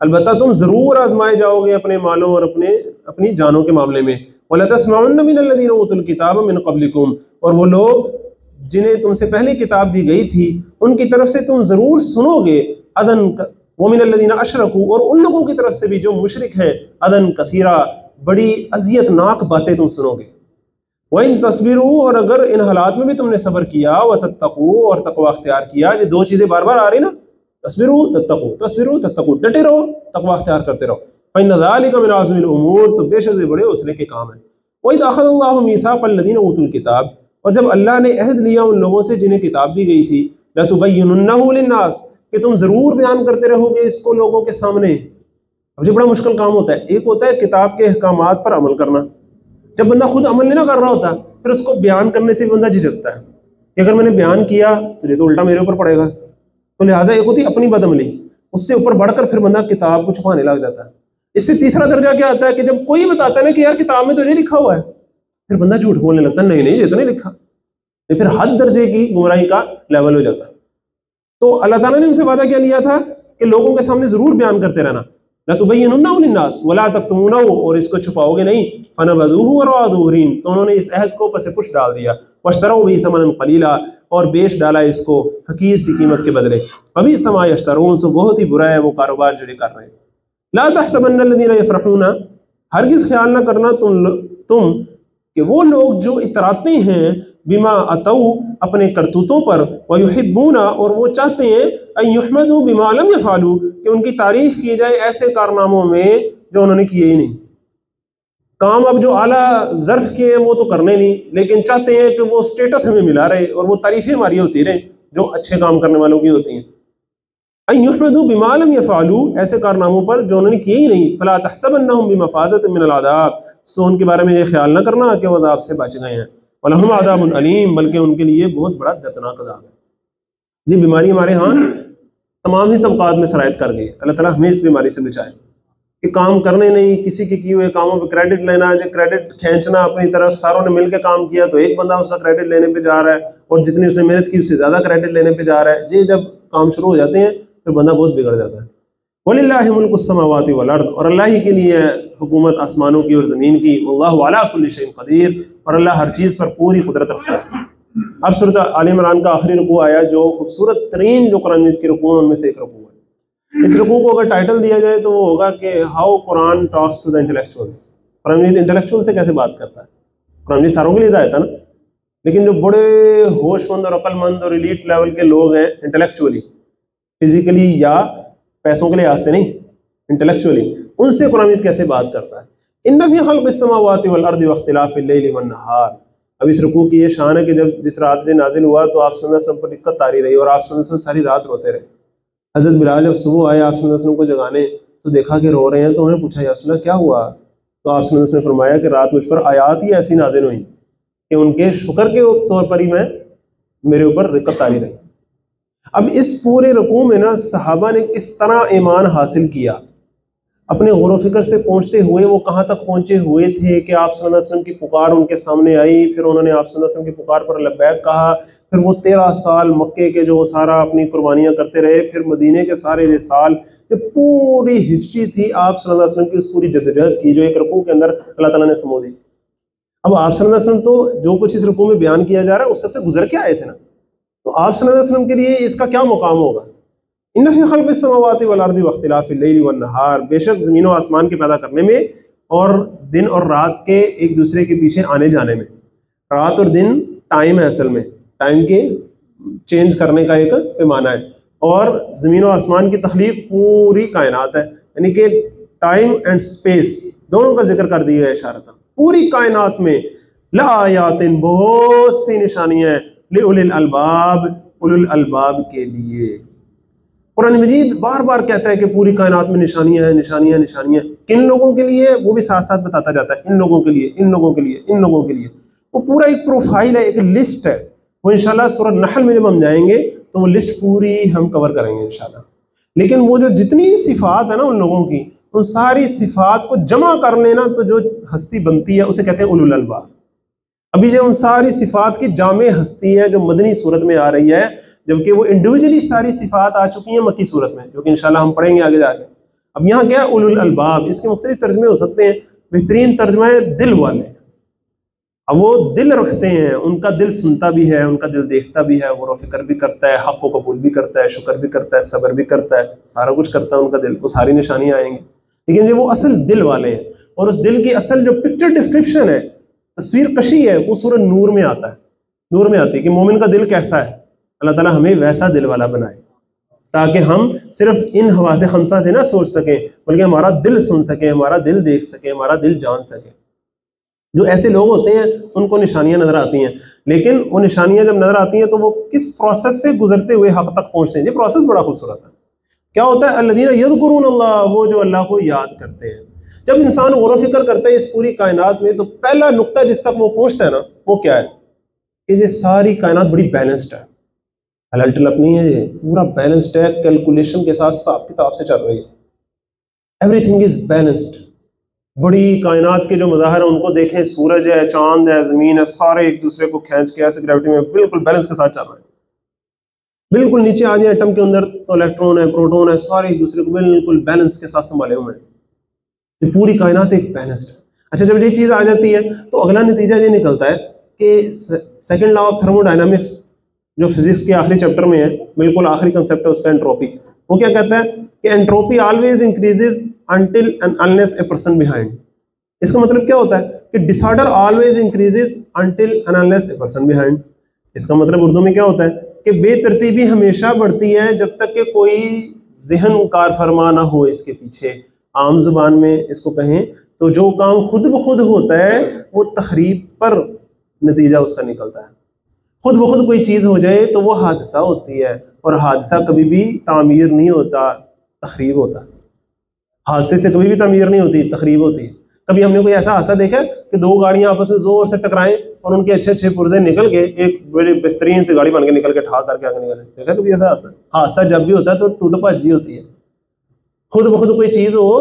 अलबत्ता तुम ज़रूर आजमाए जाओगे अपने मालों और अपने, अपनी जानों के मामले में। वलतस्माउन मिन कबलिकुम और वो लोग जिन्हें तुमसे पहले किताब दी गई थी, उनकी तरफ़ से तुम ज़रूर सुनोगे, अदन वमिन अशरकू और उन लोगों की तरफ़ से भी जो मुशरक हैं अदन कथीरा बड़ी अजियतनाक बातें तुम सुनोगे वह इन तस्वीरों और अगर इन हालात में भी तुमने सब्र किया व तत्तकू और तकवा अख्तियार किया ये दो चीज़ें बार बार आ रही ना तस्वीरों तत्तकू तस्वीरों तत्तकू डटे रहो तकवा अख्तियार करते रहो फ़ैनज़ाली का मिनाजमिल उमूर तो बेशक बड़े उसने के काम है वही दाखिल मीसाफ़ल्लिन ऊतुल किताब और जब अल्लाह ने अहद लिया उन लोगों से जिन्हें किताब दी गई थी लतुबैनास कि तुम ज़रूर बयान करते रहोगे इसको लोगों के सामने। अब ये बड़ा मुश्किल काम होता है। एक होता है किताब के अहकाम पर अमल करना। जब बंदा खुद अमल नहीं ना कर रहा होता, फिर उसको बयान करने से भी बंदा झिझकता है कि अगर मैंने बयान किया तो ये तो उल्टा मेरे ऊपर पड़ेगा। तो लिहाजा एक होती अपनी बदअमली उससे ऊपर बढ़कर फिर बंदा किताब को छुपाने लग जाता है। इससे तीसरा दर्जा क्या आता है कि जब कोई बताता है ना कि यार किताब में तो ये लिखा हुआ है, फिर बंदा झूठ बोलने लगता है, नहीं नहीं, ये तो नहीं लिखा। फिर हद दर्जे की गुमराही का लेवल हो जाता है। तो अल्लाह ताला ने उनसे वादा क्या, लिया था कि लोगों के सामने ज़रूर बयान करते रहना। न तो भैयास वला तक तुम और इसको छुपाओगे नहीं। फनबूहू और तो उन्होंने इस अहद को पसे कुछ डाल दिया। वशतरो भी समन कलीला, और बेच डाला इसको हकीर सी कीमत के बदले। अभी समा यशतरून, सो बहुत ही बुरा है, वो कारोबार जो कर रहे हैं। ला तहसबन यफरहूना, हरगिज ख्याल ना करना तुम तुम कि वो लोग जो इतराते हैं बिमा अतऊ अपने करतूतों पर वयुहिबूना और वो चाहते हैं युहमदू बिमालम फालू कि उनकी तारीफ़ की जाए ऐसे कारनामों में जो उन्होंने किए ही नहीं। काम अब जो आला जर्फ किए हैं, वो तो करने नहीं, लेकिन चाहते हैं कि वो स्टेटस हमें मिला रहे, और वो तारीफें हमारी होती रहे, जो अच्छे काम करने वालों की होती हैं। युहमदू बिमालम फालू ऐसे कारनामों पर जो उन्होंने किए ही नहीं, फला तहसबन बिमफाजत मिनलादाब सो उनके बारे में ये ख्याल ना करना कि वह से बच गए हैं। वलहम आदाब अलीम, बल्कि उनके लिए बहुत बड़ा दर्दनाक अदाब है। जी, बीमारी हमारे यहाँ तमाम ही तबकात में शराय कर गई अल्लाह ताला हमें इस बीमारी से बचाए। कि काम करने नहीं, किसी के किए हुए कामों पर क्रेडिट लेना, जो क्रेडिट खींचना अपनी तरफ़, सारों ने मिलकर काम किया तो एक बंदा उसका क्रेडिट लेने पे जा रहा है, और जितनी उसने मेहनत की, उससे ज़्यादा क्रेडिट लेने पे जा रहा है। ये जब काम शुरू हो जाते हैं फिर बंदा बहुत बिगड़ जाता है। वलिल्लामुल्कुसमावात वलर्द और अल्लाह ही के लिए हुकूमत आसमानों की और ज़मीन की अल्लाह कदीर, और अल्लाह हर चीज़ पर पूरी कुदरत रखता है। अब सूरत आल इमरान का आखिरी रुकू आया, जो खूबसूरत तरीन जो कुरान की रुकू उनमें से एक रुकू है। इस रुकू को अगर टाइटल दिया जाए तो वो होगा कि how Quran talks to the intellectuals Quran intellectual से कैसे बात करता है? कुरान सारों के लिए था ना? लेकिन जो बड़े होशमंद और अक्लमंद और इलीट लेवल के लोग हैं इंटेलेक्चुअली फिजिकली या पैसों के लिहाज से नहीं इंटेलेक्चुअली उनसे कुरान कैसे बात करता है? इन नफी खलकमावात वलर्द वख्तिलाफ़ार अब इस रुकू की ये शान है कि जब जिस रात से नाजिल हुआ तो आप वसल्लम पर दिक्कत तारी रही और आप वसल्लम सारी रात रोते रहे। हज़रत बिलाल जब सुबह आए, आप वसल्लम को जगाने तो देखा कि रो रहे हैं तो उन्होंने पूछा यासल्ला क्या हुआ? तो आप ने फरमाया कि रात मुझ पर आयात ही ऐसी नाजिल हुई कि उनके शुक्र के तौर पर ही मैं मेरे ऊपर दिक्कत तारी रही। अब इस पूरे रकू में ना सहाबा ने किस तरह ईमान हासिल किया? अपने गौर फ़िक्र से पहुँचते हुए वो कहाँ तक पहुँचे हुए थे कि आप वसल्लम की पुकार उनके सामने आई, फिर उन्होंने आप वसल्लम की पुकार पर लब्बैक कहा, फिर वो तेरह साल मक्के के जो सारा अपनी कुर्बानियाँ करते रहे, फिर मदीने के सारे साल, ये पूरी हिस्ट्री थी आप वसल्लम की उस पूरी जदजहद की जो एक रकू के अंदर अल्लाह ताला ने समो दी। अब आप वसल्लम तो जो कुछ इस रकू में बयान किया जा रहा है, उस सबसे गुजर के आए थे ना। तो आप वसल्लम के लिए इसका क्या मुकाम होगा? इन खलकमावाती वलारदी बेशक ज़मीन और आसमान के पैदा करने में और दिन और रात के एक दूसरे के पीछे आने जाने में। रात और दिन टाइम है असल में। टाइम के चेंज करने का एक पैमाना है। और ज़मीन और आसमान की तखलीक पूरी कायनात है। यानी कि टाइम एंड स्पेस दोनों का ज़िक्र कर दिया है इशारत पूरी कायनात में लायातिन बहुत सी निशानियाँ अलबाब उल अलबाब के लिए। कुरान मजीद बार बार कहता है कि पूरी कायनात में निशानियाँ हैं, निशानियाँ निशानियाँ। किन लोगों के लिए? वो भी साथ साथ बताता जाता है। इन लोगों के लिए, इन लोगों के लिए, इन लोगों के लिए। वो पूरा एक प्रोफ़ाइल है, एक लिस्ट है। वो इंशाल्लाह सूरह नहल में जब हम जाएँगे तो वो लिस्ट पूरी हम कवर करेंगे इंशाल्लाह। लेकिन वो जो जितनी सिफात है ना उन लोगों की, उन सारी सिफात को जमा कर लेना तो जो हस्ती बनती है, उसे कहते हैं उलुल अलबाब अभी जो उन सारी सिफात की जाम हस्ती है, जो मदनी सूरत में आ रही है जबकि वो इंडिविजुअली सारी सिफात आ चुकी हैं मक्की सूरत में, जो कि इंशाल्लाह हम पढ़ेंगे आगे जाके। अब यहाँ क्या उलुल अलबाब, इसके मुख्तलिफ़ तर्जमे हो सकते हैं, बेहतरीन तर्जमा है दिल वाले। अब वो दिल रखते हैं, उनका दिल सुनता भी है, उनका दिल देखता भी है गौर फ़िक्र भी करता है, हक को कबूल भी करता है, शुक्र भी करता है, सब्र भी करता है, सारा कुछ करता है उनका दिल, वो सारी निशानियाँ आएँगी। लेकिन जो वो असल दिल वाले हैं, और उस दिल की असल जो पिक्चर डिस्क्रिप्शन है, तस्वीर कशी है, वो सूरज नूर में आता है। नूर में आती है कि मोमिन का दिल कैसा है? अल्लाह ताला हमें वैसा दिल वाला बनाए, ताकि हम सिर्फ़ इन हवा से हमसा से ना सोच सकें, बल्कि हमारा दिल सुन सके, हमारा दिल देख सके, हमारा दिल जान सके। जो ऐसे लोग होते हैं, उनको निशानियाँ नज़र आती हैं, लेकिन वो निशानियाँ जब नज़र आती हैं तो वो किस प्रोसेस से गुजरते हुए हक तक पहुँचते हैं? ये प्रोसेस बड़ा खूबसूरत है। क्या होता है? अल्लाह यदकुरून अल्लाह, वो जो अल्लाह को याद करते हैं। जब इंसान गौर फ़िक्र करता है इस पूरी कायनात में तो पहला नुकता जिस तक वो पहुँचता है ना, वो क्या है? कि ये सारी कायनात बड़ी बैलेंस्ड है। हलल टलप नहीं है ये। पूरा बैलेंस्ड है कैलकुलेशन के साथ साफ़ किताब से चल रही है। एवरीथिंग इज़ बैलेंस्ड बड़ी कायनात के जो मज़ाहर है, उनको देखें, सूरज है, चाँद है, ज़मीन है, सारे एक दूसरे को खींच के ऐसे ग्रेविटी में बिल्कुल बैलेंस के साथ चल रहे हैं। बिल्कुल नीचे आ जाए एटम के अंदर तो इलेक्ट्रॉन है प्रोटोन है, सारे एक दूसरे को बिल्कुल बैलेंस के साथ संभाले हुए हैं। ये पूरी कायनात एक बैलेंस्ड है। अच्छा जब ये चीज़ आ जाती है तो अगला नतीजा ये निकलता है कि सेकेंड लॉ ऑफ़ थर्मोडाइनमिक्स जो फिजिक्स के आखिरी चैप्टर में है, बिल्कुल आखिरी कंसेप्ट है उसका एंट्रोपी वो क्या कहता है कि entropy always increases until and unless a person behind इसका मतलब क्या होता है कि disorder always increases until and unless a person behind इसका मतलब उर्दू में क्या होता है कि बेतरतीबी हमेशा बढ़ती है जब तक कि कोई जहन कार फरमा ना हो इसके पीछे। आम ज़ुबान में इसको कहें तो जो काम खुद ब खुद होता है, वो तकरीब पर नतीजा उसका निकलता है। खुद ब खुद कोई चीज़ हो जाए तो वो हादसा होती है और हादसा कभी भी तामीर नहीं होता, तकरीब होता। हादसे से कभी भी तामीर नहीं होती, तकरीब होती। है कभी हमने कोई ऐसा हादसा देखा कि दो गाड़ियाँ आपस में ज़ोर से टकराएँ और उनके अच्छे अच्छे पुर्जे निकल के एक बड़ी बेहतरीन से गाड़ी बन के निकल के ठा करके आगे निकले। देखा कभी ऐसा हादसा? हादसा जब भी होता है तो टूट भाजी होती है। खुद ब खुद कोई चीज़ हो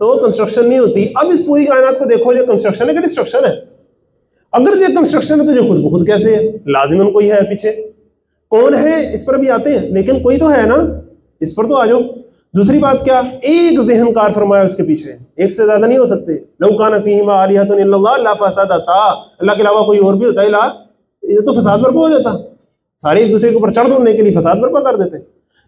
तो कंस्ट्रक्शन नहीं होती। अब इस पूरी कायनात को देखो जो कंस्ट्रक्शन है कि डिस्ट्रक्शन है? अगर ये कंस्ट्रक्शन है तो जो खुद ब खुद कैसे है? लाजिमन कोई है पीछे? कौन है? इस पर भी आते हैं। लेकिन कोई तो है ना? इस पर तो आ जाओ। दूसरी बात क्या? एक जहन कार फरमाया उसके पीछे। एक से ज़्यादा नहीं हो सकते। लौकान फीम अल्लाह फसाद आता अल्लाह के अलावा कोई और भी होता है? ये तो फसाद बर्पा हो जाता। सारे एक दूसरे के ऊपर चढ़ दौड़ने के लिए फसाद बर्पा कर देते।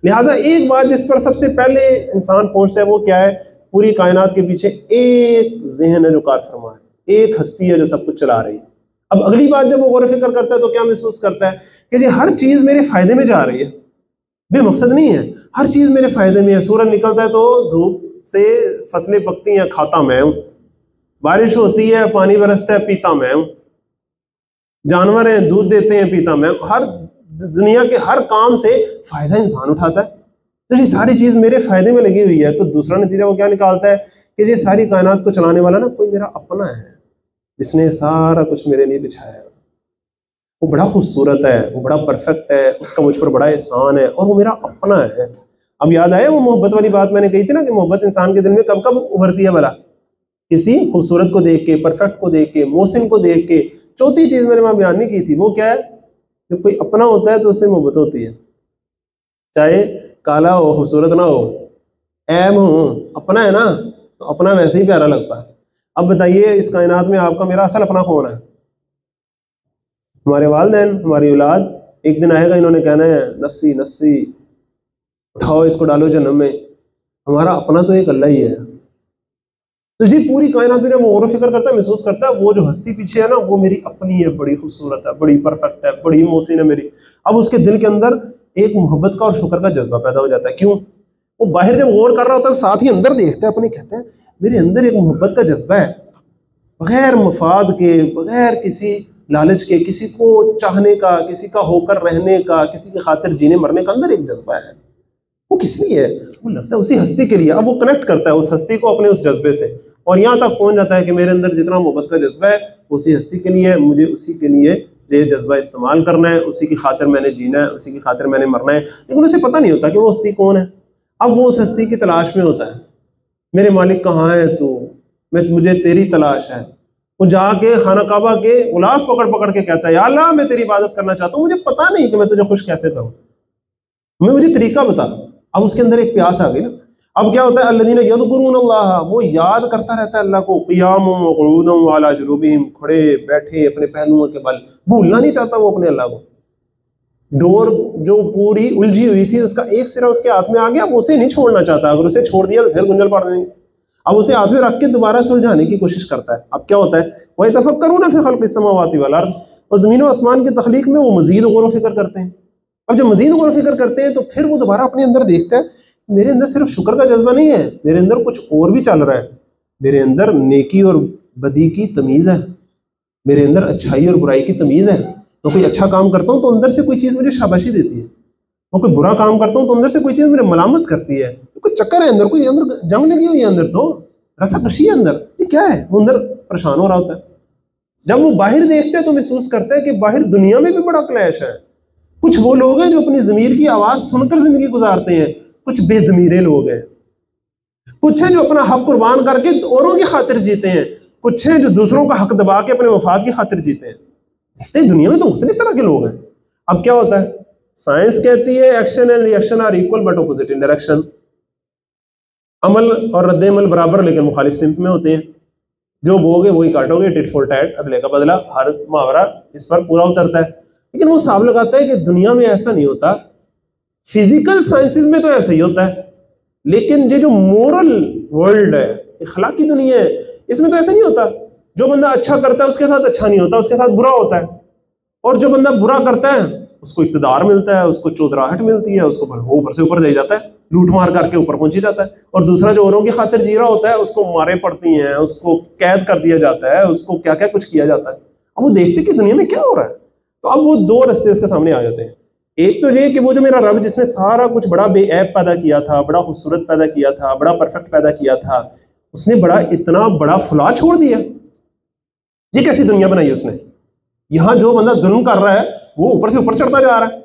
लिहाजा एक बात जिस पर सबसे पहले इंसान पहुँचता है, वो क्या है? पूरी कायनात के पीछे एक जहन है जो कार फरमा है एक हस्ती है जो सब कुछ चला रही है। अब अगली बात जब वो गौर फ़िक्र करता है तो क्या महसूस करता है? कि जी, हर चीज़ मेरे फ़ायदे में जा रही है। बेमकसद नहीं है। हर चीज़ मेरे फ़ायदे में है। सूरज निकलता है तो धूप से फ़सलें पकती हैं, खाता मैं हूँ। बारिश होती है, पानी बरसता है, पीता मैं हूँ। जानवर हैं, दूध देते हैं, पीता मैं हर दुनिया के हर काम से फ़ायदा इंसान उठाता है। तो ये सारी चीज़ मेरे फ़ायदे में लगी हुई है। तो दूसरा नतीजा वो क्या निकालता है? कि ये सारी कायनात को चलाने वाला ना कोई मेरा अपना है। जिसने सारा कुछ मेरे लिए बिछाया है। वो बड़ा खूबसूरत है, वो बड़ा परफेक्ट है, उसका मुझ पर बड़ा एहसान है और वो मेरा अपना है। अब याद आया वो मोहब्बत वाली बात मैंने कही थी ना कि मोहब्बत इंसान के दिल में कब कब उभरती है भला। किसी खूबसूरत को देख के परफेक्ट को देख के, मोहसिन को देख के, चौथी चीज़ मैंने वहाँ बयान नहीं की थी, वो क्या है? जब कोई अपना होता है तो उससे मोहब्बत होती है। चाहे काला हो, खूबसूरत ना हो एम हो, अपना है ना तो अपना वैसे ही प्यारा लगता है। अब बताइए, इस कायनात में आपका मेरा असल अपना कौन है? हमारे वालदेन, हमारी औलाद, एक दिन आएगा, इन्होंने कहना है, नफसी नफसी, उठाओ इसको, डालो जन्म में। हमारा अपना तो एक अल्लाह ही है। तो जी, पूरी कायनात में जब गौर फ़िक्र करता है, महसूस करता है, वो जो हस्ती पीछे है ना, वो मेरी अपनी है, बड़ी खूबसूरत है, बड़ी परफेक्ट है, बड़ी मोहसिन है मेरी। अब उसके दिल के अंदर एक मोहब्बत का और शुक्र का जज्बा पैदा हो जाता है। क्यों? वो बाहर जब गौर कर रहा होता है, साथ ही अंदर देखता है, अपने, कहते हैं मेरे अंदर एक मोहब्बत का जज्बा है। बगैर मफाद के, बगैर किसी लालच के, किसी को चाहने का, किसी का होकर रहने का, किसी की खातिर जीने मरने का अंदर एक जज्बा है। वो किस लिए है? वो लगता है उसी हस्ती के लिए। अब वो कनेक्ट करता है उस हस्ती को अपने उस जज्बे से। और यहाँ तक पहुँच जाता है कि मेरे अंदर जितना मोहब्बत का जज्बा है उसी हस्ती के लिए मुझे उसी के लिए ये जज्बा इस्तेमाल करना है, उसी की खातिर मैंने जीना है, उसी की खातिर मैंने मरना है। लेकिन उसे पता नहीं होता कि वो हस्ती कौन है। अब वो उस हस्ती की तलाश में होता है। मेरे मालिक कहाँ है तू? मैं मुझे तेरी तलाश है। वो जाके खाना काबा के गुलाब पकड़ पकड़ के कहता है अल्लाह, मैं तेरी इबादत करना चाहता हूँ, मुझे पता नहीं कि मैं तुझे खुश कैसे करूँ। मैं मुझे तरीका बता अब उसके अंदर एक प्यास आ गई ना। अब क्या होता है? अल्लाह यदकुरून अल्लाह। वो याद करता रहता है अल्लाह को। क़ियाम वाला जुलूबिहिम। खड़े बैठे अपने पहलुओं के बल। भूलना नहीं चाहता वो अपने अल्लाह को। डोर जो पूरी उलझी हुई थी, उसका एक सिरा उसके हाथ में आ गया अब उसे नहीं छोड़ना चाहता। अगर उसे छोड़ दिया तो फिर गुंजल पड़ देंगे। अब उसे हाथ में रख के दोबारा सुलझाने की कोशिश करता है। अब क्या होता है? वही तफक करूँ ना फिर खलकमावाती वाला और ज़मीन व आसमान की तखलीक में वो मजीद गौर फ़िक्र करते हैं। अब जब मजीद गौर फ़िक्र करते हैं तो फिर वो दोबारा अपने अंदर देखता है, मेरे अंदर सिर्फ़ शुक्र का जज्बा नहीं है, मेरे अंदर कुछ और भी चल रहा है। मेरे अंदर नेकी और बदी की तमीज़ है। मेरे अंदर अच्छाई और बुराई की तमीज़ है। तो कोई अच्छा काम करता हूँ तो अंदर से कोई चीज़ मुझे शाबाशी देती है। मैं कोई बुरा काम करता हूँ तो अंदर से कोई चीज़ मुझे मलामत करती है। तो कोई चक्कर है अंदर, कोई अंदर जंग लगी हुई है अंदर तो रसा कशी है अंदर? ये क्या है? वो अंदर परेशान हो रहा होता है। जब वो बाहर देखते हैं तो महसूस करते हैं कि बाहर दुनिया में भी बड़ा क्लैश है। कुछ वो लोग हैं जो अपनी जमीर की आवाज़ सुनकर ज़िंदगी गुजारते हैं। कुछ बेजमीरे लोग हैं। कुछ हैं जो अपना हक कुर्बान करके औरों की खातिर जीते हैं। कुछ हैं जो दूसरों का हक दबा के अपने मफाद की खातिर जीते हैं। हैं दुनिया में तो मुख्तलिफ़ तरह के लोग हैं। अब क्या होता है? साइंस कहती है action and reaction are equal but opposite in direction अमल और रद्द अमल बराबर, लेकिन मुखालिफ सिमत में होते हैं। जो बोगे वही काटोगे टिट फॉर टैट अदले का बदला, हर मुहावरा इस पर पूरा उतरता है। लेकिन वो साफ़ लगाता है कि दुनिया में ऐसा नहीं होता। फ़िज़िकल साइंसिस में तो ऐसा ही होता है। लेकिन ये जो मोरल वर्ल्ड है, इखलाकी दुनिया है, इसमें तो ऐसा नहीं होता। जो बंदा अच्छा करता है, उसके साथ अच्छा नहीं होता, उसके साथ बुरा होता है। और जो बंदा बुरा करता है, उसको इकतदार मिलता है, उसको चौधराहट मिलती है, उसको ऊपर से ऊपर दे जाता है लूट मार करके ऊपर पहुँची जाता है। और दूसरा जो औरों की खातिर जी रहा होता है, उसको मारे पड़ती हैं, उसको कैद कर दिया जाता है, उसको क्या क्या कुछ किया जाता है। अब वो देखते कि दुनिया में क्या हो रहा है। तो अब वो दो रस्ते उसके सामने आ जाते हैं। एक तो ये कि वो जो मेरा रब, जिसने सारा कुछ बड़ा बेऐब पैदा किया था, बड़ा खूबसूरत पैदा किया था, बड़ा परफेक्ट पैदा किया था, उसने बड़ा, इतना बड़ा फुला छोड़ दिया। ये कैसी दुनिया बनाई है उसने? यहाँ जो बंदा जुल्म कर रहा है, वो ऊपर से ऊपर चढ़ता जा रहा है।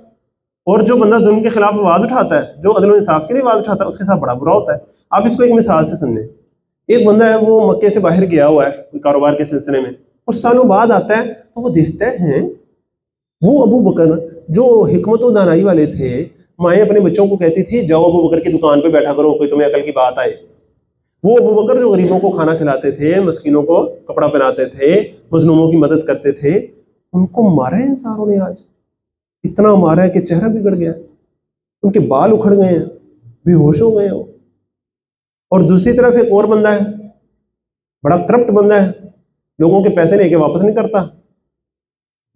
और जो बंदा जुल्म के खिलाफ आवाज़ उठाता है, जो अदल इंसाफ के लिए आवाज़ उठाता है, उसके साथ बड़ा बुरा होता है। आप इसको एक मिसाल से सुनने। एक बंदा है, वो मक्के से बाहर गया हुआ है कारोबार के सिलसिले में। कुछ सालों बाद आता है तो वो देखते हैं, वो अबू बकर, जो हिकमत दानाई वाले थे, माएँ अपने बच्चों को कहती थी, जाओ अबू बकर की दुकान पर बैठा करो, कोई तुम्हें अकल की बात आए। वो अबू बकर जो गरीबों को खाना खिलाते थे, मस्किनों को कपड़ा पहनाते थे, मजलूमों की मदद करते थे, उनको मारा है इंसानों ने आज। इतना मारा है कि चेहरा बिगड़ गया। उनके बाल उखड़ गए हैं, बेहोश हो गए हो और दूसरी तरफ़ एक और बंदा है, बड़ा करप्ट बंदा है, लोगों के पैसे लेके वापस नहीं करता।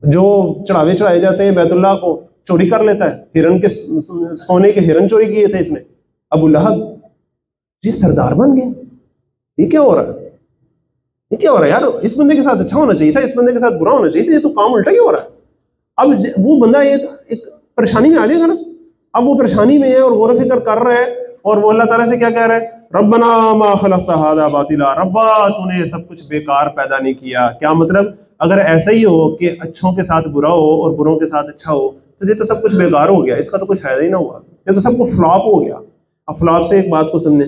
जो चढ़ावे चढ़ाए जाते हैं बैतुल्लाह को, चोरी कर लेता है। हिरन के सोने के हिरन चोरी किए थे इसने। अबू लहब ये सरदार बन गया ये क्या हो रहा है? ये क्या हो रहा है यार? इस बंदे के साथ अच्छा होना चाहिए था, इस बंदे के साथ बुरा होना चाहिए था, ये तो काम उल्टा ही हो रहा है। अब वो बंदा एक एक परेशानी में आ जाएगा ना। अब वो परेशानी में है और गौर फ़िक्र कर रहा है और वो अल्लाह ताला से क्या कह रहा है? खलकता बातिला। रब्बा, तूने सब कुछ बेकार पैदा नहीं किया। क्या मतलब? अगर ऐसा ही हो कि अच्छों के साथ बुरा हो और बुरों के साथ अच्छा हो तो ये तो सब कुछ बेकार हो गया। इसका तो कोई फ़ायदा ही ना हुआ। ये तो सबको फ्लॉप हो गया। अब फ्लॉप से एक बात को सुनने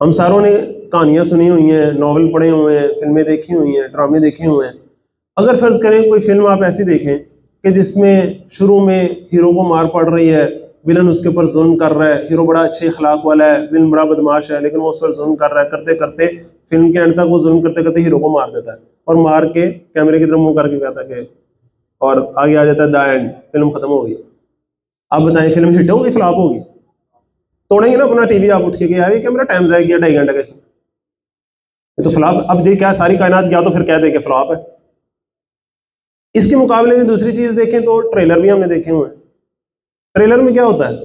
हम सारों ने कहानियाँ सुनी हुई हैं नावल पढ़े हुए हैं, फ़िल्में देखी हुई हैं ड्रामे देखे हुए हैं। अगर फ़र्ज़ करें कोई फ़िल्म आप ऐसी देखें कि जिसमें शुरू में हीरो को मार पड़ रही है विलन उसके ऊपर जुल्म कर रहा है हीरो बड़ा अच्छे अखलाक वाला है विलन बड़ा बदमाश है, लेकिन वो उस पर जुल्म कर रहा है, करते करते फ़िल्म के एंड तक वो जुल्म करते करते हीरो को मार देता है और मार के कैमरे की तरफ़ मुँह करके कहता है कि और आगे आ जाता है द एंड फ़िल्म खत्म हो गई। आप बताएँ फ़िल्म हिट होगी फ्लॉप होगी तोड़ेंगे ना, अपना टीवी आप उठ के यार ये क्या मेरा टाइम जाए गया ढाई घंटे का। तो फ्लॉप अब ये क्या सारी कायनात गया तो फिर कह दे कि फ्लॉप है। इसके मुकाबले में दूसरी चीज़ देखें तो ट्रेलर भी हमने देखे हुए हैं। ट्रेलर में क्या होता है?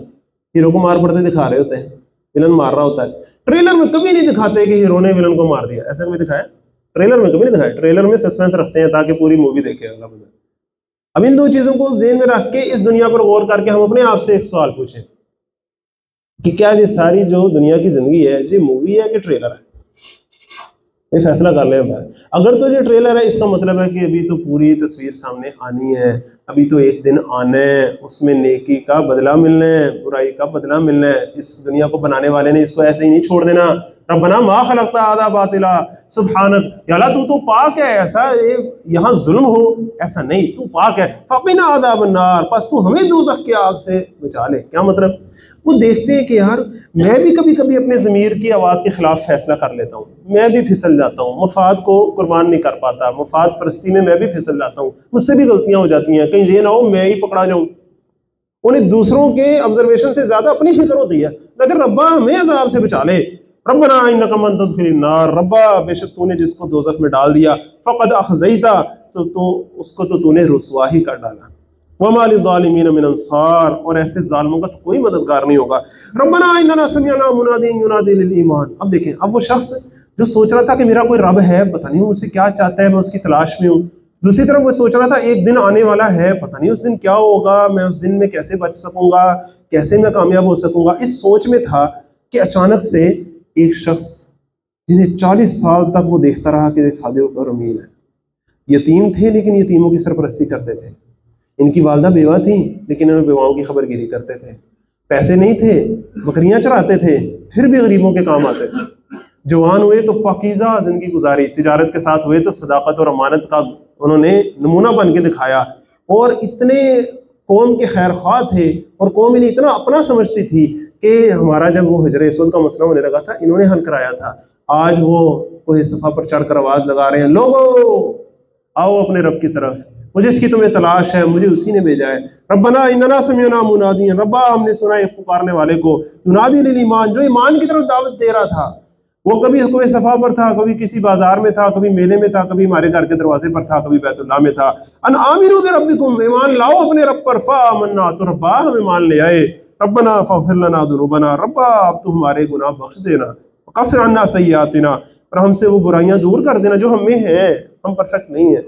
हीरो को मार पड़ते दिखा रहे होते हैं। विलन मार रहा होता है। ट्रेलर में कभी नहीं दिखाते कि हीरो ने विलन को मार दिया। ऐसा कभी दिखाया? ट्रेलर में कभी नहीं दिखाया। ट्रेलर में सस्पेंस रखते हैं ताकि पूरी मूवी देखे अगला बंदा। अब इन दो चीज़ों को जेन में रख के इस दुनिया पर गौर करके हम अपने आप से एक सवाल पूछें। कि क्या ये सारी जो दुनिया की ज़िंदगी है, ये मूवी है कि ट्रेलर है? ये फैसला कर ले अगर तो ये ट्रेलर है, इसका मतलब है कि अभी तो पूरी तस्वीर सामने आनी है। अभी तो एक दिन आना है, उसमें नेकी का बदला मिलना है, बुराई का बदला मिलना है। इस दुनिया को बनाने वाले ने इसको ऐसे ही नहीं छोड़ देना। रबना मा खलकता आधा बातिला। सुबहानक अल्लाह तू तो पाक है, ऐसा ये यहाँ जुल्म हो, ऐसा नहीं, तू पाक है। फ़कीना आदा बनार बस तू हमें दोजख के आग से बचा ले। क्या मतलब? वो देखते हैं कि यार, मैं भी कभी कभी अपने ज़मीर की आवाज़ के ख़िलाफ़ फैसला कर लेता हूँ। मैं भी फिसल जाता हूँ। मफाद को कुर्बान नहीं कर पाता। मफाद परस्ती में मैं भी फिसल जाता हूँ। मुझसे भी गलतियाँ हो जाती हैं। कहीं ये ना हो, मैं ही पकड़ा जाऊँ। उन्हें दूसरों के ऑब्जर्वेशन से ज़्यादा अपनी फ़िक्र होती है। अगर रब्बा हमें अजाब से बचा ले, रब्बना इन्नकमन नार। रब्बा, बेशक तूने जिसको दोजख में डाल दिया, फ़कद अखजईता तो तू, उसको तो तूने रसवा ही कर डाला। और ऐसे जालमों का तो कोई मददगार नहीं होगा। ईमान अब देखें, अब वो शख्स जो सोच रहा था कि मेरा कोई रब है, पता नहीं मुझसे क्या चाहता है, मैं उसकी तलाश में हूँ। दूसरी तरफ़ वो सोच रहा था, एक दिन आने वाला है, पता नहीं उस दिन क्या होगा, मैं उस दिन में कैसे बच सकूँगा, कैसे मैं कामयाब हो सकूँगा। इस सोच में था कि अचानक से एक शख्स, जिन्हें चालीस साल तक वो देखता रहा कि सादे और अमीर है। यतीम थे, लेकिन यतीमों की सरपरस्ती करते थे। इनकी वालदा बेवा थी, लेकिन इन्होंने बेवाओं की खबर गिरी करते थे। पैसे नहीं थे, बकरियाँ चढ़ाते थे, फिर भी गरीबों के काम आते थे। जवान हुए तो पाकिजा ज़िंदगी गुजारी, तिजारत के साथ हुए तो सदाकत और अमानत का उन्होंने नमूना बन के दिखाया। और इतने कौम के खैर खा थे, और कौम इन्हें इतना अपना समझती थी कि हमारा जब वो हजर का मसला होने लगा था, इन्होंने हल कराया था। आज वो कोई सफ़ा पर चढ़कर आवाज़ लगा रहे हैं, लोगो, आओ अपने रब की तरफ़। मुझे इसकी तुम्हें तलाश है, मुझे उसी ने भेजा है। रब्बना, इन्ना समियना मुनादी रब्बा, हमने सुना है पुकारने वाले को। युनादी ईमान, जो ईमान की तरफ़ दावत दे रहा था, वो कभी कोई सफ़ा पर था, कभी किसी बाज़ार में था, कभी मेले में था, कभी हमारे घर के दरवाजे पर था, कभी बैतुल्ला में था। अन आमिर रबिकुम ईमान लाओ अपने रब पर, फा मन्ना तो रब्बा हम ईमान ले आए। रब्बना फ़िरलना दुनुबना, रब्बा, अब तो हमारे गुनाह बख्श देना कफ़िर अन्ना सही आतिना और हमसे वो बुराइयाँ दूर कर देना जो हमें हैं, हम परफेक्ट नहीं है।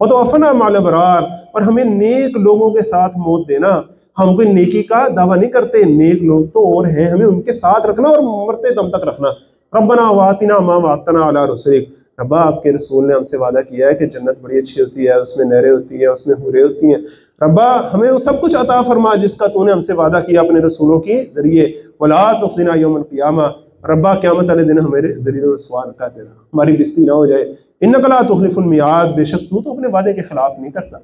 वो तो अफना माल बरार, और हमें नेक लोगों के साथ मौत देना। हम कोई नेकी का दावा नहीं करते, नेक लोग तो और हैं। हमें उनके साथ रखना और मरते दम तक रखना। रब्बना वातिना माँ वातना अला रसुलिक। रब्बा, आपके रसूल ने हमसे वादा किया है कि जन्नत बड़ी अच्छी होती है, उसमें नहरें होती हैं, उसमें हुरे होती हैं। रब्बा, हमें वो सब कुछ अता फरमा जिसका तूने हमसे वादा किया अपने रसूलों के ज़रिए। वला तुखसिना यौमन क़ियामा। रब्बा, क़यामत वाले दिन हमारे ज़रिए सवाल कर देना हमारी बिस्ती ना हो जाए। इन नकला तखलिफुल मियाद, बेशक तू तो अपने वादे के खिलाफ नहीं करता।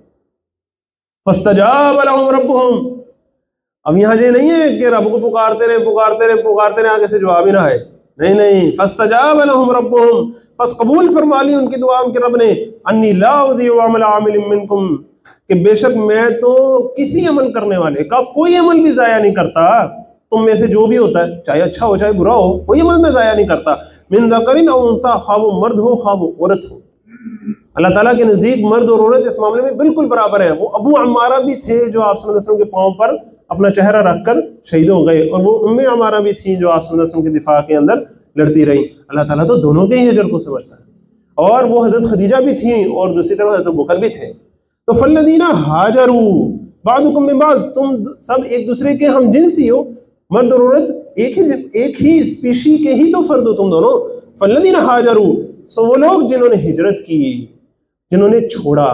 फस्तजाब रब्बुहुम। अब यहाँ ये नहीं है कि रब को पुकारते रहे पुकारते रहे पुकारते रहे, आगे से जवाब ही ना है नहीं नहीं। फस्तजाब रब्बुहुम। बस कबूल फरमा ली उनकी दुआ उनके रब ने। अन्नी लामिनकुम कि बेशक मैं तो किसी अमल करने वाले का कोई अमल भी ज़ाया नहीं करता। तुम में से जो भी होता है, चाहे अच्छा हो, चाहे बुरा हो, कोई अमल में ज़ाया नहीं करता। मिन उनसा खा वो मर्द हो खा औरत हो। अल्लाह ताला के नज़दीक मर्द और औरत इस मामले में बिल्कुल बराबर है। वो अबू अमारा भी थे जो आप वसल्लम के पाँव पर अपना चेहरा रखकर शहीद हो गए, और वो उम्मे अमारा भी थी जो आप वसल्लम के दिफा के अंदर लड़ती रही। अल्लाह ताला तो दोनों के ही अजर को समझता है। और वो हज़रत खदीजा भी थी, और दूसरी तरफ़ हज़रत बुकर भी थे। तो फल्लदीना हाजरू बाद, तुम सब एक दूसरे के हम जिनसी हो, मर्द और औरत एक ही एक ही स्पीशी के ही तो फर्द हो तुम दोनों। फल्लदीन हाजरू, सो वो लोग जिन्होंने हिजरत की, जिन्होंने छोड़ा,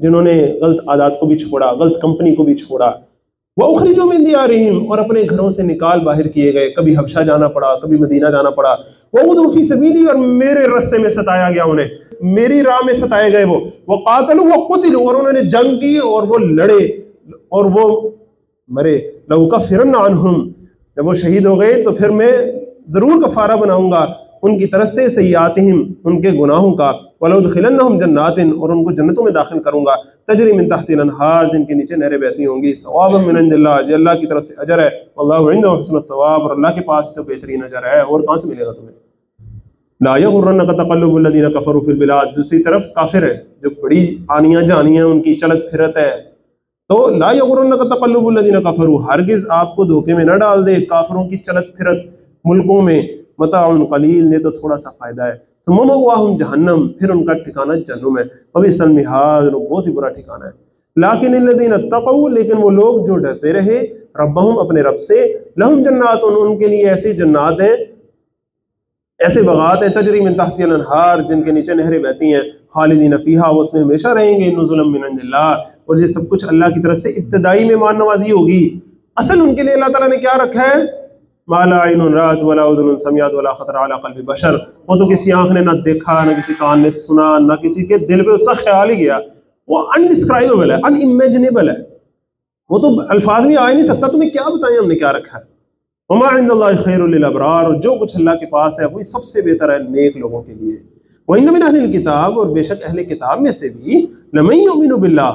जिन्होंने गलत आदात को भी छोड़ा, गलत कंपनी को भी छोड़ा वह उखरीजों में दिया रही और अपने घरों से निकाल बाहर किए गए। कभी हबशा जाना पड़ा, कभी मदीना जाना पड़ा। वो उदूफी सबीली और मेरे रस्ते में सताया गया उन्हें। मेरी राह में सताए गए वो। वो कातल, वो कुतिल और उन्होंने जंग की और वो लड़े और वो मरे। लहू का फिर हम जब वो शहीद हो गए तो फिर मैं ज़रूर कफ़ारा बनाऊँगा। उनकी तरफ़ से सयातिम उनके गुनाहों का। वलौदखिलन हम जन्नातिन, और उनको जन्नतों में दाखिल करूँगा। तजरी मिन तहतिलहार जिनके नीचे नहरें बहती होंगी। सवाब मिनल्ला अल्लाह की तरफ़ से अजर है। अल्लाह सवाब, और अल्लाह के पास तो बेहतरीन अजर है, और कहाँ से मिलेगा तुम्हें? लायन का तकल्लुबल्लिन कफर बिलाद। दूसरी तरफ़ काफिर है, जो बड़ी आनियाँ जानियाँ उनकी चलत फिरत है। तो ला यगुरन कफरू, हरगिज आपको धोखे में न डाल दे, काफरों की चलत फिरत मुल्कों में मताउन कलील ने तो थोड़ा सा फ़ायदा है। तो ममवाहम जहन्नम, फिर उनका ठिकाना जन्नुम है। अभी सलमिहाज बहुत ही बुरा ठिकाना है। लाकिन तकऊ लेकिन वो लोग जो डरते रहे, रब्बहम अपने रब से, लहम जन्नात उनके लिए ऐसी जन्नात हैं, ऐसे बगात हैं, तजरी में तहती जिनके नीचे नहरें बहती हैं। खालिदीन फ़ीहा उसमें हमेशा रहेंगे और ये सब कुछ अल्लाह की तरफ़ से इब्तदाई में मान नवाजी होगी। असल उनके लिए अल्लाह ताला ने क्या रखा है? माला रात वाला समियात वाला खतरा अला कल्बी बशर। वो तो किसी आँख ने ना देखा, ना किसी कान ने सुना, ना किसी के दिल पे उसका ख्याल ही गया। वो अनडिस्क्राइबेबल है अनइमेजिनेबल है। वो तो अल्फाज में आ ही नहीं सकता। तुम्हें क्या बताएँ हमने क्या रखा है? खैरबरार और जो कुछ अल्लाह के पास है, वही सबसे बेहतर है नेक लोगों के लिए। वही नमिन अहल किताब, और बेशक अहल किताब में से भी। नमई बिल्ला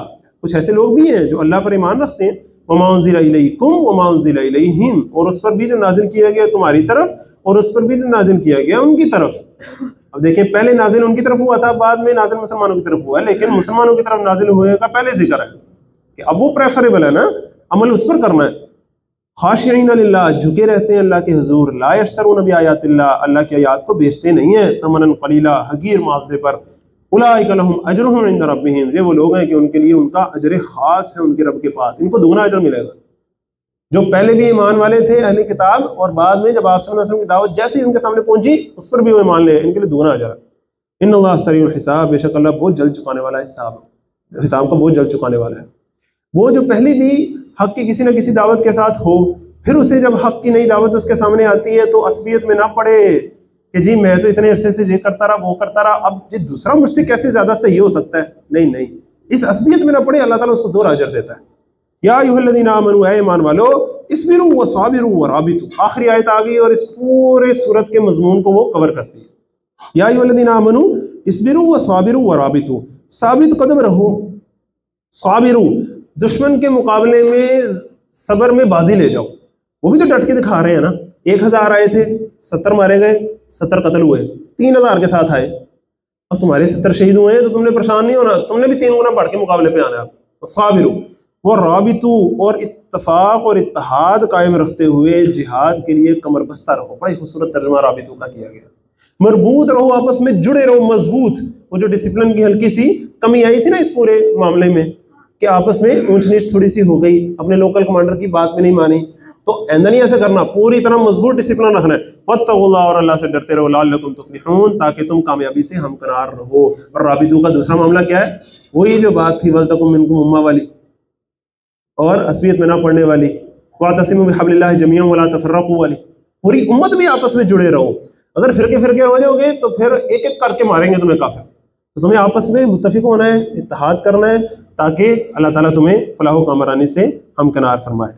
कुछ ऐसे लोग भी हैं जो अल्लाह पर ईमान रखते हैं। वमाउजिलकुम वमाउजिलहिम और उस पर भी जो नाजिल किया गया तुम्हारी तरफ़, और उस पर भी जो नाजिल किया गया उनकी तरफ़। अब देखें, पहले नाजिल उनकी तरफ़ हुआ था, बाद में नाजिल मुसलमानों की तरफ़ हुआ लेकिन मुसलमानों की तरफ़ नाजिल हुए का पहले ज़िक्र है कि अब वो प्रेफरेबल है ना, अमल उस पर करना है। खाशिन झुके रहते हैं अल्लाह के हजूर। लाशतर नबी आयात अल्लाह की आयात को बेचते नहीं है। तमन कलीला हकीर मुआवजे पर। अजरबिम ये वो लोग हैं कि उनके लिए उनका अजर ख़ास है उनके रब के पास। इनको दुगना अजर मिलेगा। जो पहले भी ईमान वाले थे, अहले किताब, और बाद में जब आप की दावत जैसे इनके सामने पहुँची, उस पर भी वो ईमान ले इनके लिए दुगना अजर इन हिसाब, बेशक अल्लाह बहुत जल्द चुकाने वाला है हिसाब। हिसाब का बहुत जल्द चुकाने वाला है। वो जो पहले भी हक की किसी न किसी दावत के साथ हो, फिर उसे जब हक की नई दावत उसके सामने आती है तो असबियत में ना पड़े। कि जी, मैं तो इतने अरसे से ये करता रहा, वो करता रहा, अब ये दूसरा मुझसे कैसे ज़्यादा सही हो सकता है? नहीं नहीं। इस असबियत में ना पड़े, अल्लाह ताला उसको दो राजर देता है। या युहल्लदीना मनु है ईमान वालो इसबिरु व साबिरु व राबितु। आखिरी आयत आ गई और इस पूरे सूरत के मजमून को वो कवर करती है। या युहल्लदीना मनु इसबिरु व साबिरु व राबितु। साबित कदम रहो। साबिरु, दुश्मन के मुकाबले में सबर में बाजी ले जाओ। वो भी तो डट के दिखा रहे हैं ना। एक हज़ार आए थे, सत्तर मारे गए। सत्तर कत्ल हुए, तीन हज़ार के साथ आए। अब तुम्हारे सत्तर शहीद हुए हैं तो तुमने परेशान नहीं होना, तुमने भी तीन गुना बढ़ के मुकाबले पे आना है। साबिरू, वो राबितु और इतफाक और इतिहाद कायम रखते हुए जिहाद के लिए कमर बस्ता रहो बड़ा खूबसूरत तर्जमा राबितु का किया गया। मरबूत रहो आपस में, जुड़े रहो, मज़बूत। वो जो डिसिप्लिन की हल्की सी कमी आई थी ना इस पूरे मामले में, कि आपस में ऊंच नीच थोड़ी सी हो गई, अपने लोकल कमांडर की बात भी नहीं मानी तो ऐसा नहीं ऐसे करना, पूरी तरह मज़बूत डिसिप्लिन रखना है। और अल्लाह से डरते रहो लाल तुफलिहून, ताकि तुम कामयाबी से हमकनार रहो। और राबितू का दूसरा मामला क्या है? वही जो बात थी वल तकुम मिनकुम उम्मा वाली, और असबियत में ना पढ़ने वाली, वातसिम हबल्ला जमिया वाला तफर्रकू वाली, पूरी उम्मत भी आपस में जुड़े रहो। अगर फिरके फिरके हो जाओगे तो फिर एक एक करके मारेंगे तुम्हें काफिर। तो तुम्हें आपस में मुतफिक होना है इतिहाद करना है, ताकि अल्लाह ताला तुम्हें फलाह कामरानी से हमकनार फरमाए।